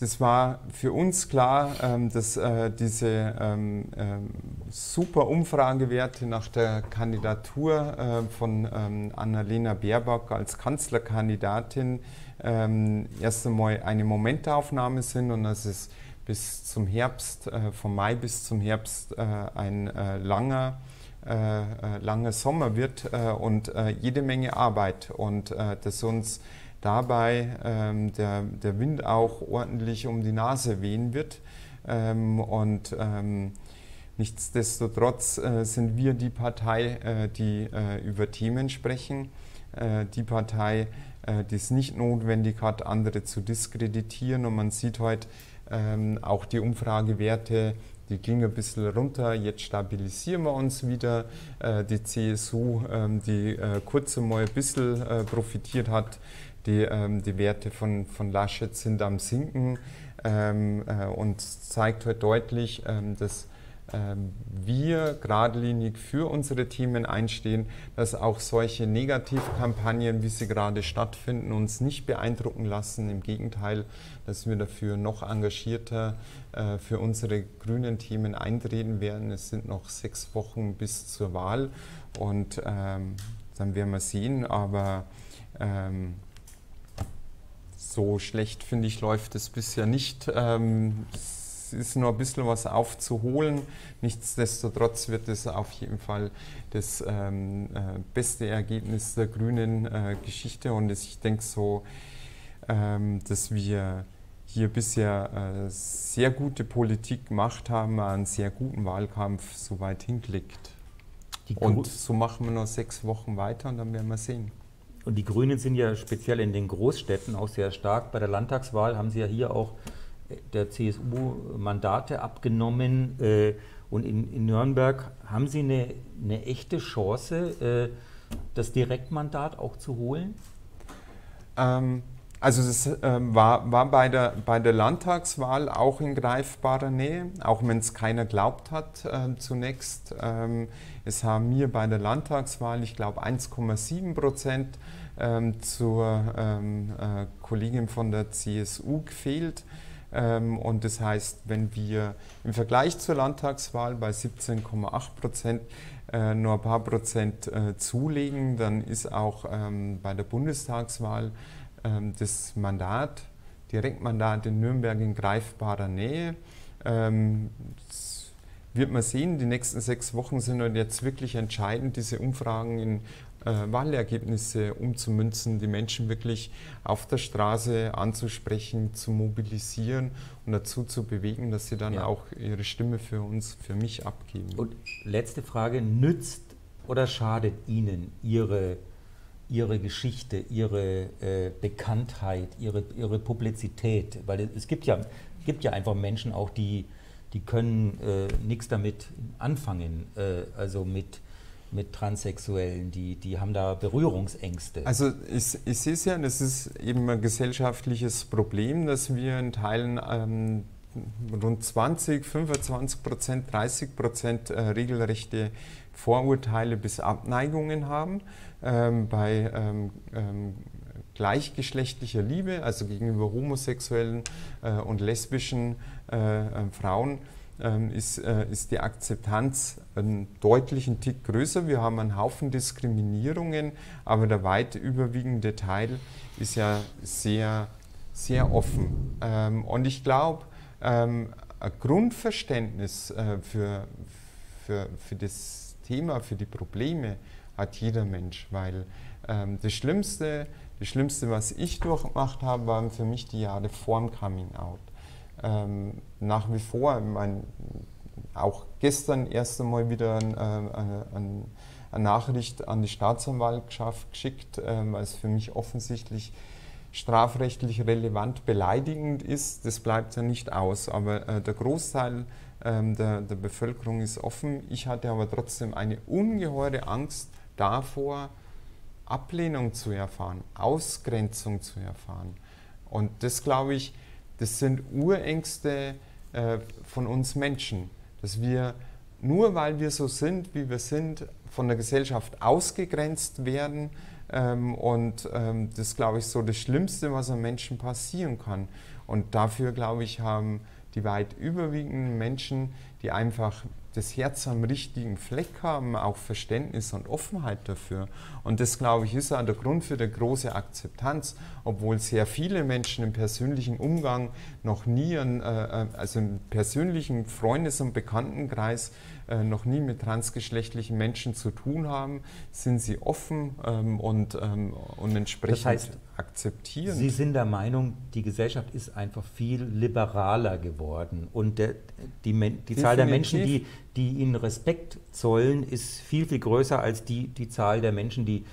das war für uns klar, ähm, dass äh, diese ähm, ähm, super Umfragewerte nach der Kandidatur äh, von ähm, Annalena Baerbock als Kanzlerkandidatin ähm, erst einmal eine Momentaufnahme sind und dass es bis zum Herbst, äh, vom Mai bis zum Herbst äh, ein äh, langer langer Sommer wird äh, und jede Menge Arbeit und dass uns dabei ähm, der, der Wind auch ordentlich um die Nase wehen wird. Ähm, und ähm, nichtsdestotrotz sind wir die Partei, die über Themen sprechen, die Partei, die es nicht notwendig hat, andere zu diskreditieren. Und man sieht heute auch die Umfragewerte die ging ein bisschen runter, jetzt stabilisieren wir uns wieder. Äh, die CSU, ähm, die äh, kurz einmal ein bisschen äh, profitiert hat, die, ähm, die Werte von, von Laschet sind am Sinken ähm, und zeigt heute deutlich, dass wir geradlinig für unsere Themen einstehen, dass auch solche Negativkampagnen, wie sie gerade stattfinden, uns nicht beeindrucken lassen. Im Gegenteil, dass wir dafür noch engagierter äh, für unsere grünen Themen eintreten werden. Es sind noch sechs Wochen bis zur Wahl und ähm, dann werden wir sehen, aber ähm, so schlecht, finde ich, läuft es bisher nicht. Ähm, ist noch ein bisschen was aufzuholen. Nichtsdestotrotz wird es auf jeden Fall das ähm, äh, beste Ergebnis der grünen äh, Geschichte und ich denke so, ähm, dass wir hier bisher äh, sehr gute Politik gemacht haben, einen sehr guten Wahlkampf soweit hinklickt. und so machen wir noch sechs Wochen weiter und dann werden wir sehen. Und die Grünen sind ja speziell in den Großstädten auch sehr stark. Bei der Landtagswahl haben sie ja hier auch der CSU Mandate abgenommen. Äh, und in, in, Nürnberg haben Sie eine, eine echte Chance, äh, das Direktmandat auch zu holen? Ähm, also das ähm, war, war bei, der, bei der Landtagswahl auch in greifbarer Nähe, auch wenn es keiner glaubt hat äh, zunächst. Ähm, es haben mir bei der Landtagswahl, ich glaube, 1,7 Prozent ähm, zur ähm, äh, Kollegin von der CSU gefehlt. Ähm, und das heißt, wenn wir im Vergleich zur Landtagswahl bei 17,8 Prozent äh, nur ein paar Prozent äh, zulegen, dann ist auch ähm, bei der Bundestagswahl ähm, das Mandat, Direktmandat in Nürnberg in greifbarer Nähe. Ähm, wird man sehen, die nächsten sechs Wochen sind jetzt wirklich entscheidend, diese Umfragen in Wahlergebnisse umzumünzen, die Menschen wirklich auf der Straße anzusprechen, zu mobilisieren und dazu zu bewegen, dass sie dann ja. auch ihre Stimme für uns, für mich abgeben. Und letzte Frage, nützt oder schadet Ihnen Ihre ihre Geschichte, ihre äh, Bekanntheit, ihre, ihre Publizität. Weil es gibt ja, gibt ja einfach Menschen auch, die, die können äh, nichts damit anfangen, äh, also mit, mit Transsexuellen, die, die haben da Berührungsängste. Also ich, ich sehe es ja, das ist eben ein gesellschaftliches Problem, dass wir in Teilen ähm, rund 20, 25 Prozent, 30 Prozent äh, regelrechte Vorurteile bis Abneigungen haben ähm, bei ähm, ähm, gleichgeschlechtlicher Liebe, also gegenüber homosexuellen äh, und lesbischen äh, äh Frauen, ist, äh, ist die Akzeptanz einen deutlichen Tick größer. Wir haben einen Haufen Diskriminierungen, aber der weit überwiegende Teil ist ja sehr, sehr offen. Ähm, und ich glaube, ähm, ein Grundverständnis äh, für, für, für das Thema, für die Probleme, hat jeder Mensch, weil ähm, das Schlimmste, das Schlimmste, was ich durchgemacht habe, waren für mich die Jahre vor dem Coming Out. Ähm, nach wie vor, mein, auch gestern erst einmal wieder ein, äh, eine, eine, eine, Nachricht an die Staatsanwaltschaft geschickt, äh, weil es für mich offensichtlich strafrechtlich relevant beleidigend ist. Das bleibt ja nicht aus, aber äh, der Großteil ähm, der, der Bevölkerung ist offen. Ich hatte aber trotzdem eine ungeheure Angst, davor, Ablehnung zu erfahren, Ausgrenzung zu erfahren. Und das, glaube ich, das sind Urängste äh, von uns Menschen, dass wir nur weil wir so sind, wie wir sind, von der Gesellschaft ausgegrenzt werden. Ähm, und ähm, das glaube ich, so das Schlimmste, was einem Menschen passieren kann. Und dafür, glaube ich, haben die weit überwiegenden Menschen, die einfach das Herz am richtigen Fleck haben, auch Verständnis und Offenheit dafür. Und das, glaube ich, ist auch der Grund für die große Akzeptanz, obwohl sehr viele Menschen im persönlichen Umgang noch nie, einen, äh, äh, also im persönlichen Freundes- und Bekanntenkreis, äh, noch nie mit transgeschlechtlichen Menschen zu tun haben, sind sie offen ähm, und, ähm, und entsprechend das heißt, akzeptieren. Sie sind der Meinung, die Gesellschaft ist einfach viel liberaler geworden und der, die, die Zahl der Menschen, die, die ihnen Respekt zollen, ist viel, viel größer als die, die Zahl der Menschen, die,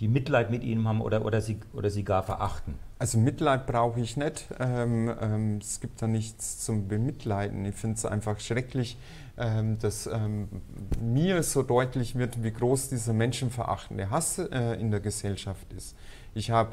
die Mitleid mit ihnen haben oder, oder, sie, oder sie gar verachten. Also Mitleid brauche ich nicht. Ähm, ähm, es gibt da nichts zum Bemitleiden. Ich finde es einfach schrecklich, ähm, dass ähm, mir so deutlich wird, wie groß dieser menschenverachtende Hass äh, in der Gesellschaft ist. Ich habe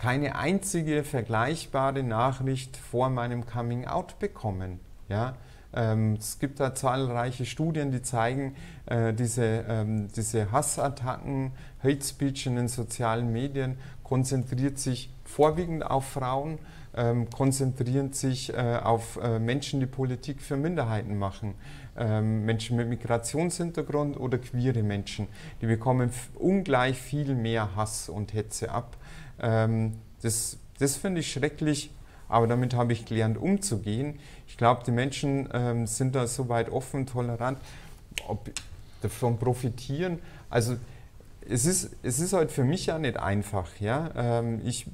keine einzige vergleichbare Nachricht vor meinem Coming Out bekommen. Ja? Ähm, es gibt da zahlreiche Studien, die zeigen, äh, diese, ähm, diese Hassattacken, Hate Speech in den sozialen Medien konzentriert sich vorwiegend auf Frauen, ähm, konzentrieren sich äh, auf äh, Menschen, die Politik für Minderheiten machen. Ähm, Menschen mit Migrationshintergrund oder queere Menschen. Die bekommen ungleich viel mehr Hass und Hetze ab. Ähm, das das finde ich schrecklich, aber damit habe ich gelernt umzugehen. Ich glaube, die Menschen ähm, sind da so weit offen, tolerant, ob davon profitieren. Also es ist, es ist halt für mich ja nicht einfach. Ja? Ähm, ich,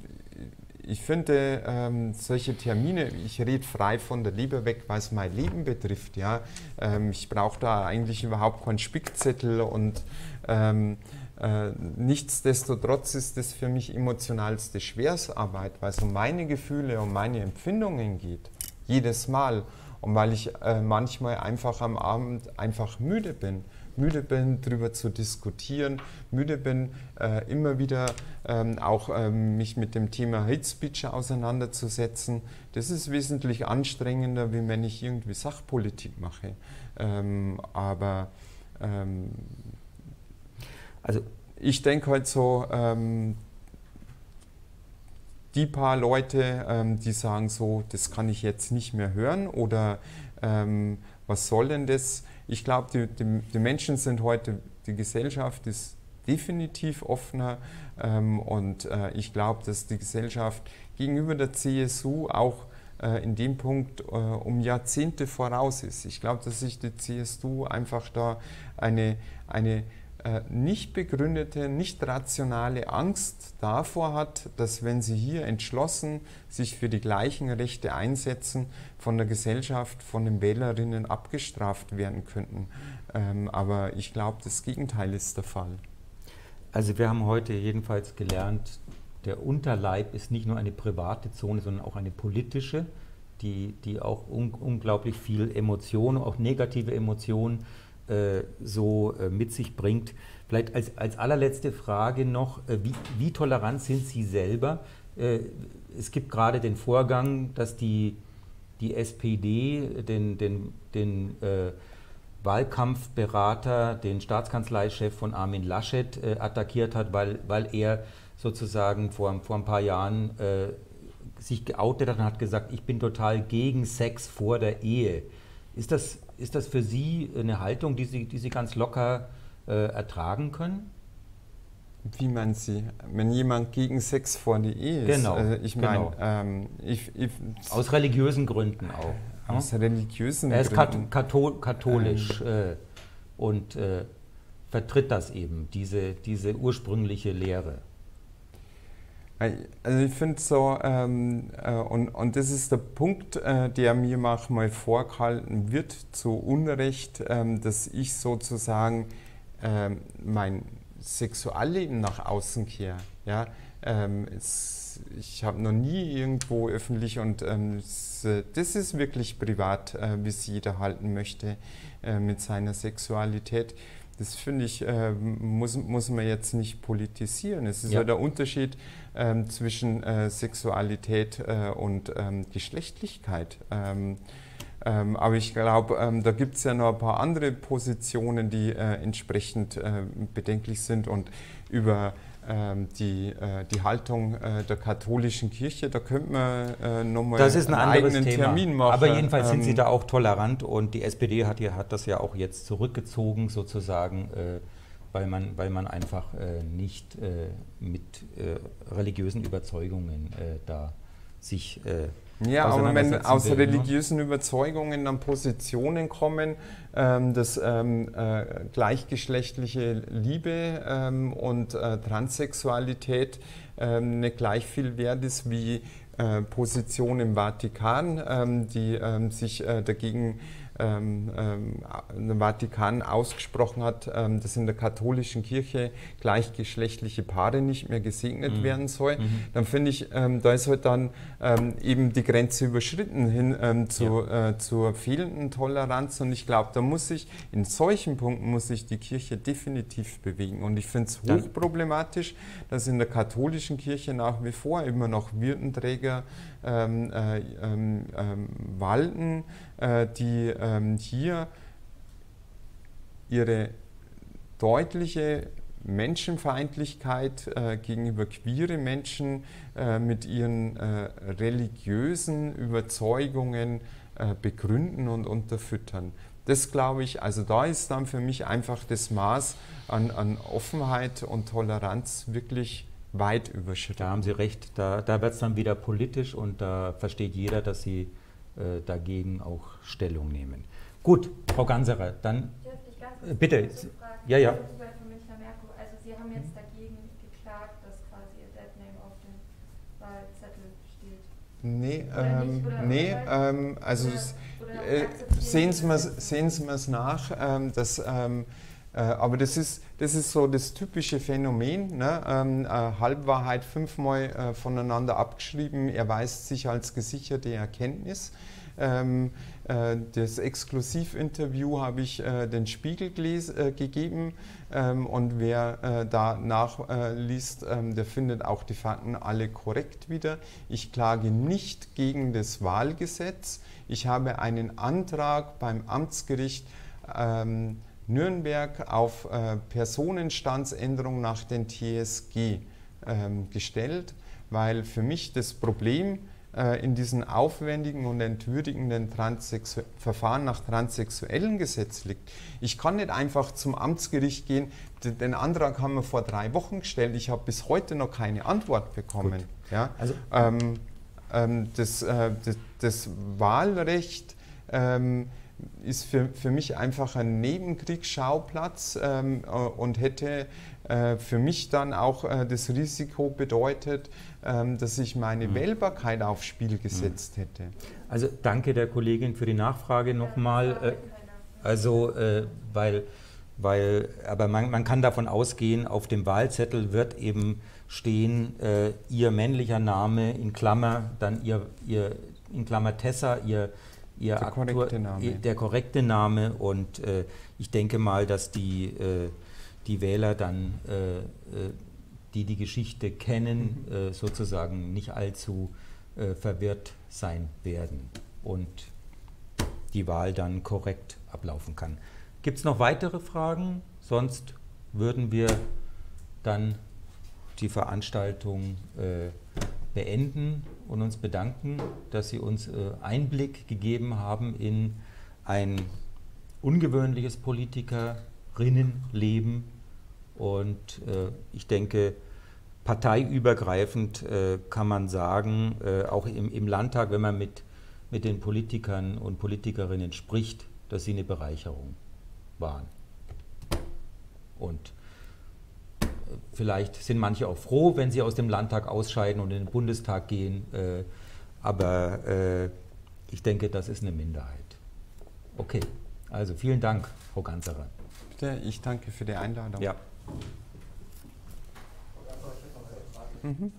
ich finde ähm, solche Termine, ich rede frei von der Liebe weg, was mein Leben betrifft. Ja? Ähm, ich brauche da eigentlich überhaupt keinen Spickzettel und ähm, äh, nichtsdestotrotz ist das für mich emotionalste Schwersarbeit, weil es um meine Gefühle, um meine Empfindungen geht. Jedes Mal. Und weil ich äh, manchmal einfach am Abend einfach müde bin müde bin, darüber zu diskutieren, müde bin, äh, immer wieder ähm, auch ähm, mich mit dem Thema Hate Speech auseinanderzusetzen. Das ist wesentlich anstrengender, wie wenn ich irgendwie Sachpolitik mache. Ähm, aber ähm, also ich denke halt so, ähm, die paar Leute, ähm, die sagen so, das kann ich jetzt nicht mehr hören oder ähm, was soll denn das? Ich glaube, die, die, die, Menschen sind heute, die Gesellschaft ist definitiv offener ähm, und äh, ich glaube, dass die Gesellschaft gegenüber der CSU auch äh, in dem Punkt äh, um Jahrzehnte voraus ist. Ich glaube, dass sich die CSU einfach da eine, eine nicht begründete, nicht rationale Angst davor hat, dass wenn sie hier entschlossen sich für die gleichen Rechte einsetzen, von der Gesellschaft, von den Wählerinnen abgestraft werden könnten. Ähm, aber ich glaube, das Gegenteil ist der Fall. Also wir haben heute jedenfalls gelernt, der Unterleib ist nicht nur eine private Zone, sondern auch eine politische, die, die auch un unglaublich viel Emotionen, auch negative Emotionen äh, so äh, mit sich bringt. Vielleicht als, als allerletzte Frage noch, äh, wie, wie, tolerant sind Sie selber? es gibt gerade den Vorgang, dass die, die SPD den, den, den Wahlkampfberater, den Staatskanzleichef von Armin Laschet attackiert hat, weil, weil er sozusagen vor, vor ein paar Jahren äh, sich geoutet hat und hat gesagt, ich bin total gegen Sex vor der Ehe. Ist das, ist das für Sie eine Haltung, die Sie, die Sie ganz locker äh, ertragen können? Wie meinen Sie? Wenn jemand gegen Sex vor der Ehe ist? Genau. Also ich meine, genau. ähm, aus religiösen Gründen auch. Ne? Aus hm? religiösen er Gründen. Er ist Kathol katholisch ähm. äh, und äh, vertritt das eben, diese, diese ursprüngliche Lehre. Also ich finde so, ähm, äh, und, und das ist der Punkt, äh, der mir manchmal vorgehalten wird, zu Unrecht, ähm, dass ich sozusagen ähm, mein Sexualleben nach außen kehre. Ja? Ähm, es, ich habe noch nie irgendwo öffentlich und ähm, es, äh, das ist wirklich privat, äh, wie es jeder halten möchte äh, mit seiner Sexualität. Das finde ich, äh, muss, muss man jetzt nicht politisieren. Es ist ja, ja der Unterschied ähm, zwischen äh, Sexualität äh, und ähm, Geschlechtlichkeit. Ähm, ähm aber ich glaube, ähm, da gibt es ja noch ein paar andere Positionen, die äh, entsprechend äh, bedenklich sind und über die, äh, die Haltung der katholischen Kirche, da könnte man äh, nochmal einen eigenen Thema. Termin machen. Aber jedenfalls sind Sie da auch tolerant und die SPD hat, hat das ja auch jetzt zurückgezogen sozusagen, äh, weil, man, weil man einfach äh, nicht äh, mit religiösen Überzeugungen da sich ja, aber wenn aus ne? religiösen? Überzeugungen dann Positionen kommen, ähm, dass ähm, äh, gleichgeschlechtliche Liebe ähm, und äh, Transsexualität ähm, nicht gleich viel wert ist wie äh, Position im Vatikan, ähm, die ähm, sich äh, dagegen ähm, ähm, Vatikan ausgesprochen hat, ähm, dass in der katholischen Kirche gleichgeschlechtliche Paare nicht mehr gesegnet mhm. werden soll, mhm. dann finde ich, ähm, da ist halt dann ähm, eben die Grenze überschritten hin ähm, zu, ja. äh, zur fehlenden Toleranz und ich glaube, da muss sich, in solchen Punkten muss sich die Kirche definitiv bewegen und ich finde es hochproblematisch, dass in der katholischen Kirche nach wie vor immer noch Würdenträger ähm, äh, ähm, ähm, walten, äh, die ähm, hier ihre deutliche Menschenfeindlichkeit äh, gegenüber queere Menschen äh, mit ihren äh, religiösen Überzeugungen äh, begründen und unterfüttern. Das glaube ich, also da ist dann für mich einfach das Maß an, an Offenheit und Toleranz wirklich weit überschritten. Da haben Sie recht, da, da wird es dann wieder politisch und da versteht jeder, dass Sie äh, dagegen auch Stellung nehmen. Gut, Frau Ganserer, dann äh, bitte. Ja, ja. Also Sie haben jetzt dagegen geklagt, dass quasi Ihr Deadname auf dem Wahlzettel steht. Nee, ähm, nee ähm, also oder, oder äh, sehen Sie es nach, ähm, dass ähm, äh, aber das ist, das ist so das typische Phänomen. Ne? Ähm, äh, Halbwahrheit fünfmal äh, voneinander abgeschrieben, erweist sich als gesicherte Erkenntnis. Ähm, äh, das Exklusivinterview habe ich äh, den Spiegel äh, gegeben ähm, und wer äh, da nachliest, ähm, der findet auch die Fakten alle korrekt wieder. Ich klage nicht gegen das Wahlgesetz. Ich habe einen Antrag beim Amtsgericht ähm, Nürnberg auf äh, Personenstandsänderung nach den TSG ähm, gestellt, weil für mich das Problem äh, in diesen aufwendigen und entwürdigenden Transsexu Verfahren nach transsexuellen Gesetz liegt. Ich kann nicht einfach zum Amtsgericht gehen, den Antrag haben wir vor drei Wochen gestellt, ich habe bis heute noch keine Antwort bekommen. Ja? Also, ähm, ähm, das, äh, das, das, Wahlrecht ähm, ist für, für mich einfach ein Nebenkriegsschauplatz ähm, äh, und hätte äh, für mich dann auch äh, das Risiko bedeutet, ähm, dass ich meine mhm. Wählbarkeit aufs Spiel gesetzt mhm. hätte. Also danke der Kollegin für die Nachfrage nochmal. Äh, also, äh, weil, weil, aber man, man kann davon ausgehen, auf dem Wahlzettel wird eben stehen, äh, ihr männlicher Name in Klammer, dann ihr, ihr in Klammer Tessa, ihr Ihr der, Aktor, korrekte Name. der korrekte Name und äh, ich denke mal, dass die, äh, die Wähler dann, äh, äh die die Geschichte kennen, mhm. Äh, sozusagen nicht allzu äh, verwirrt sein werden und die Wahl dann korrekt ablaufen kann. Gibt es noch weitere Fragen? Sonst würden wir dann die Veranstaltung beenden und uns bedanken, dass Sie uns äh, Einblick gegeben haben in ein ungewöhnliches Politikerinnenleben. Und äh, ich denke, parteiübergreifend äh, kann man sagen, auch im, Landtag, wenn man mit, mit den Politikern und Politikerinnen spricht, dass sie eine Bereicherung waren. Und Vielleicht sind manche auch froh, wenn sie aus dem Landtag ausscheiden und in den Bundestag gehen. Äh, aber äh, ich denke, das ist eine Minderheit. Okay, also vielen Dank, Frau Ganzerer. Bitte, ich danke für die Einladung. Ja. Frau Ganzerer, ich hätte noch eine Frage. Mhm.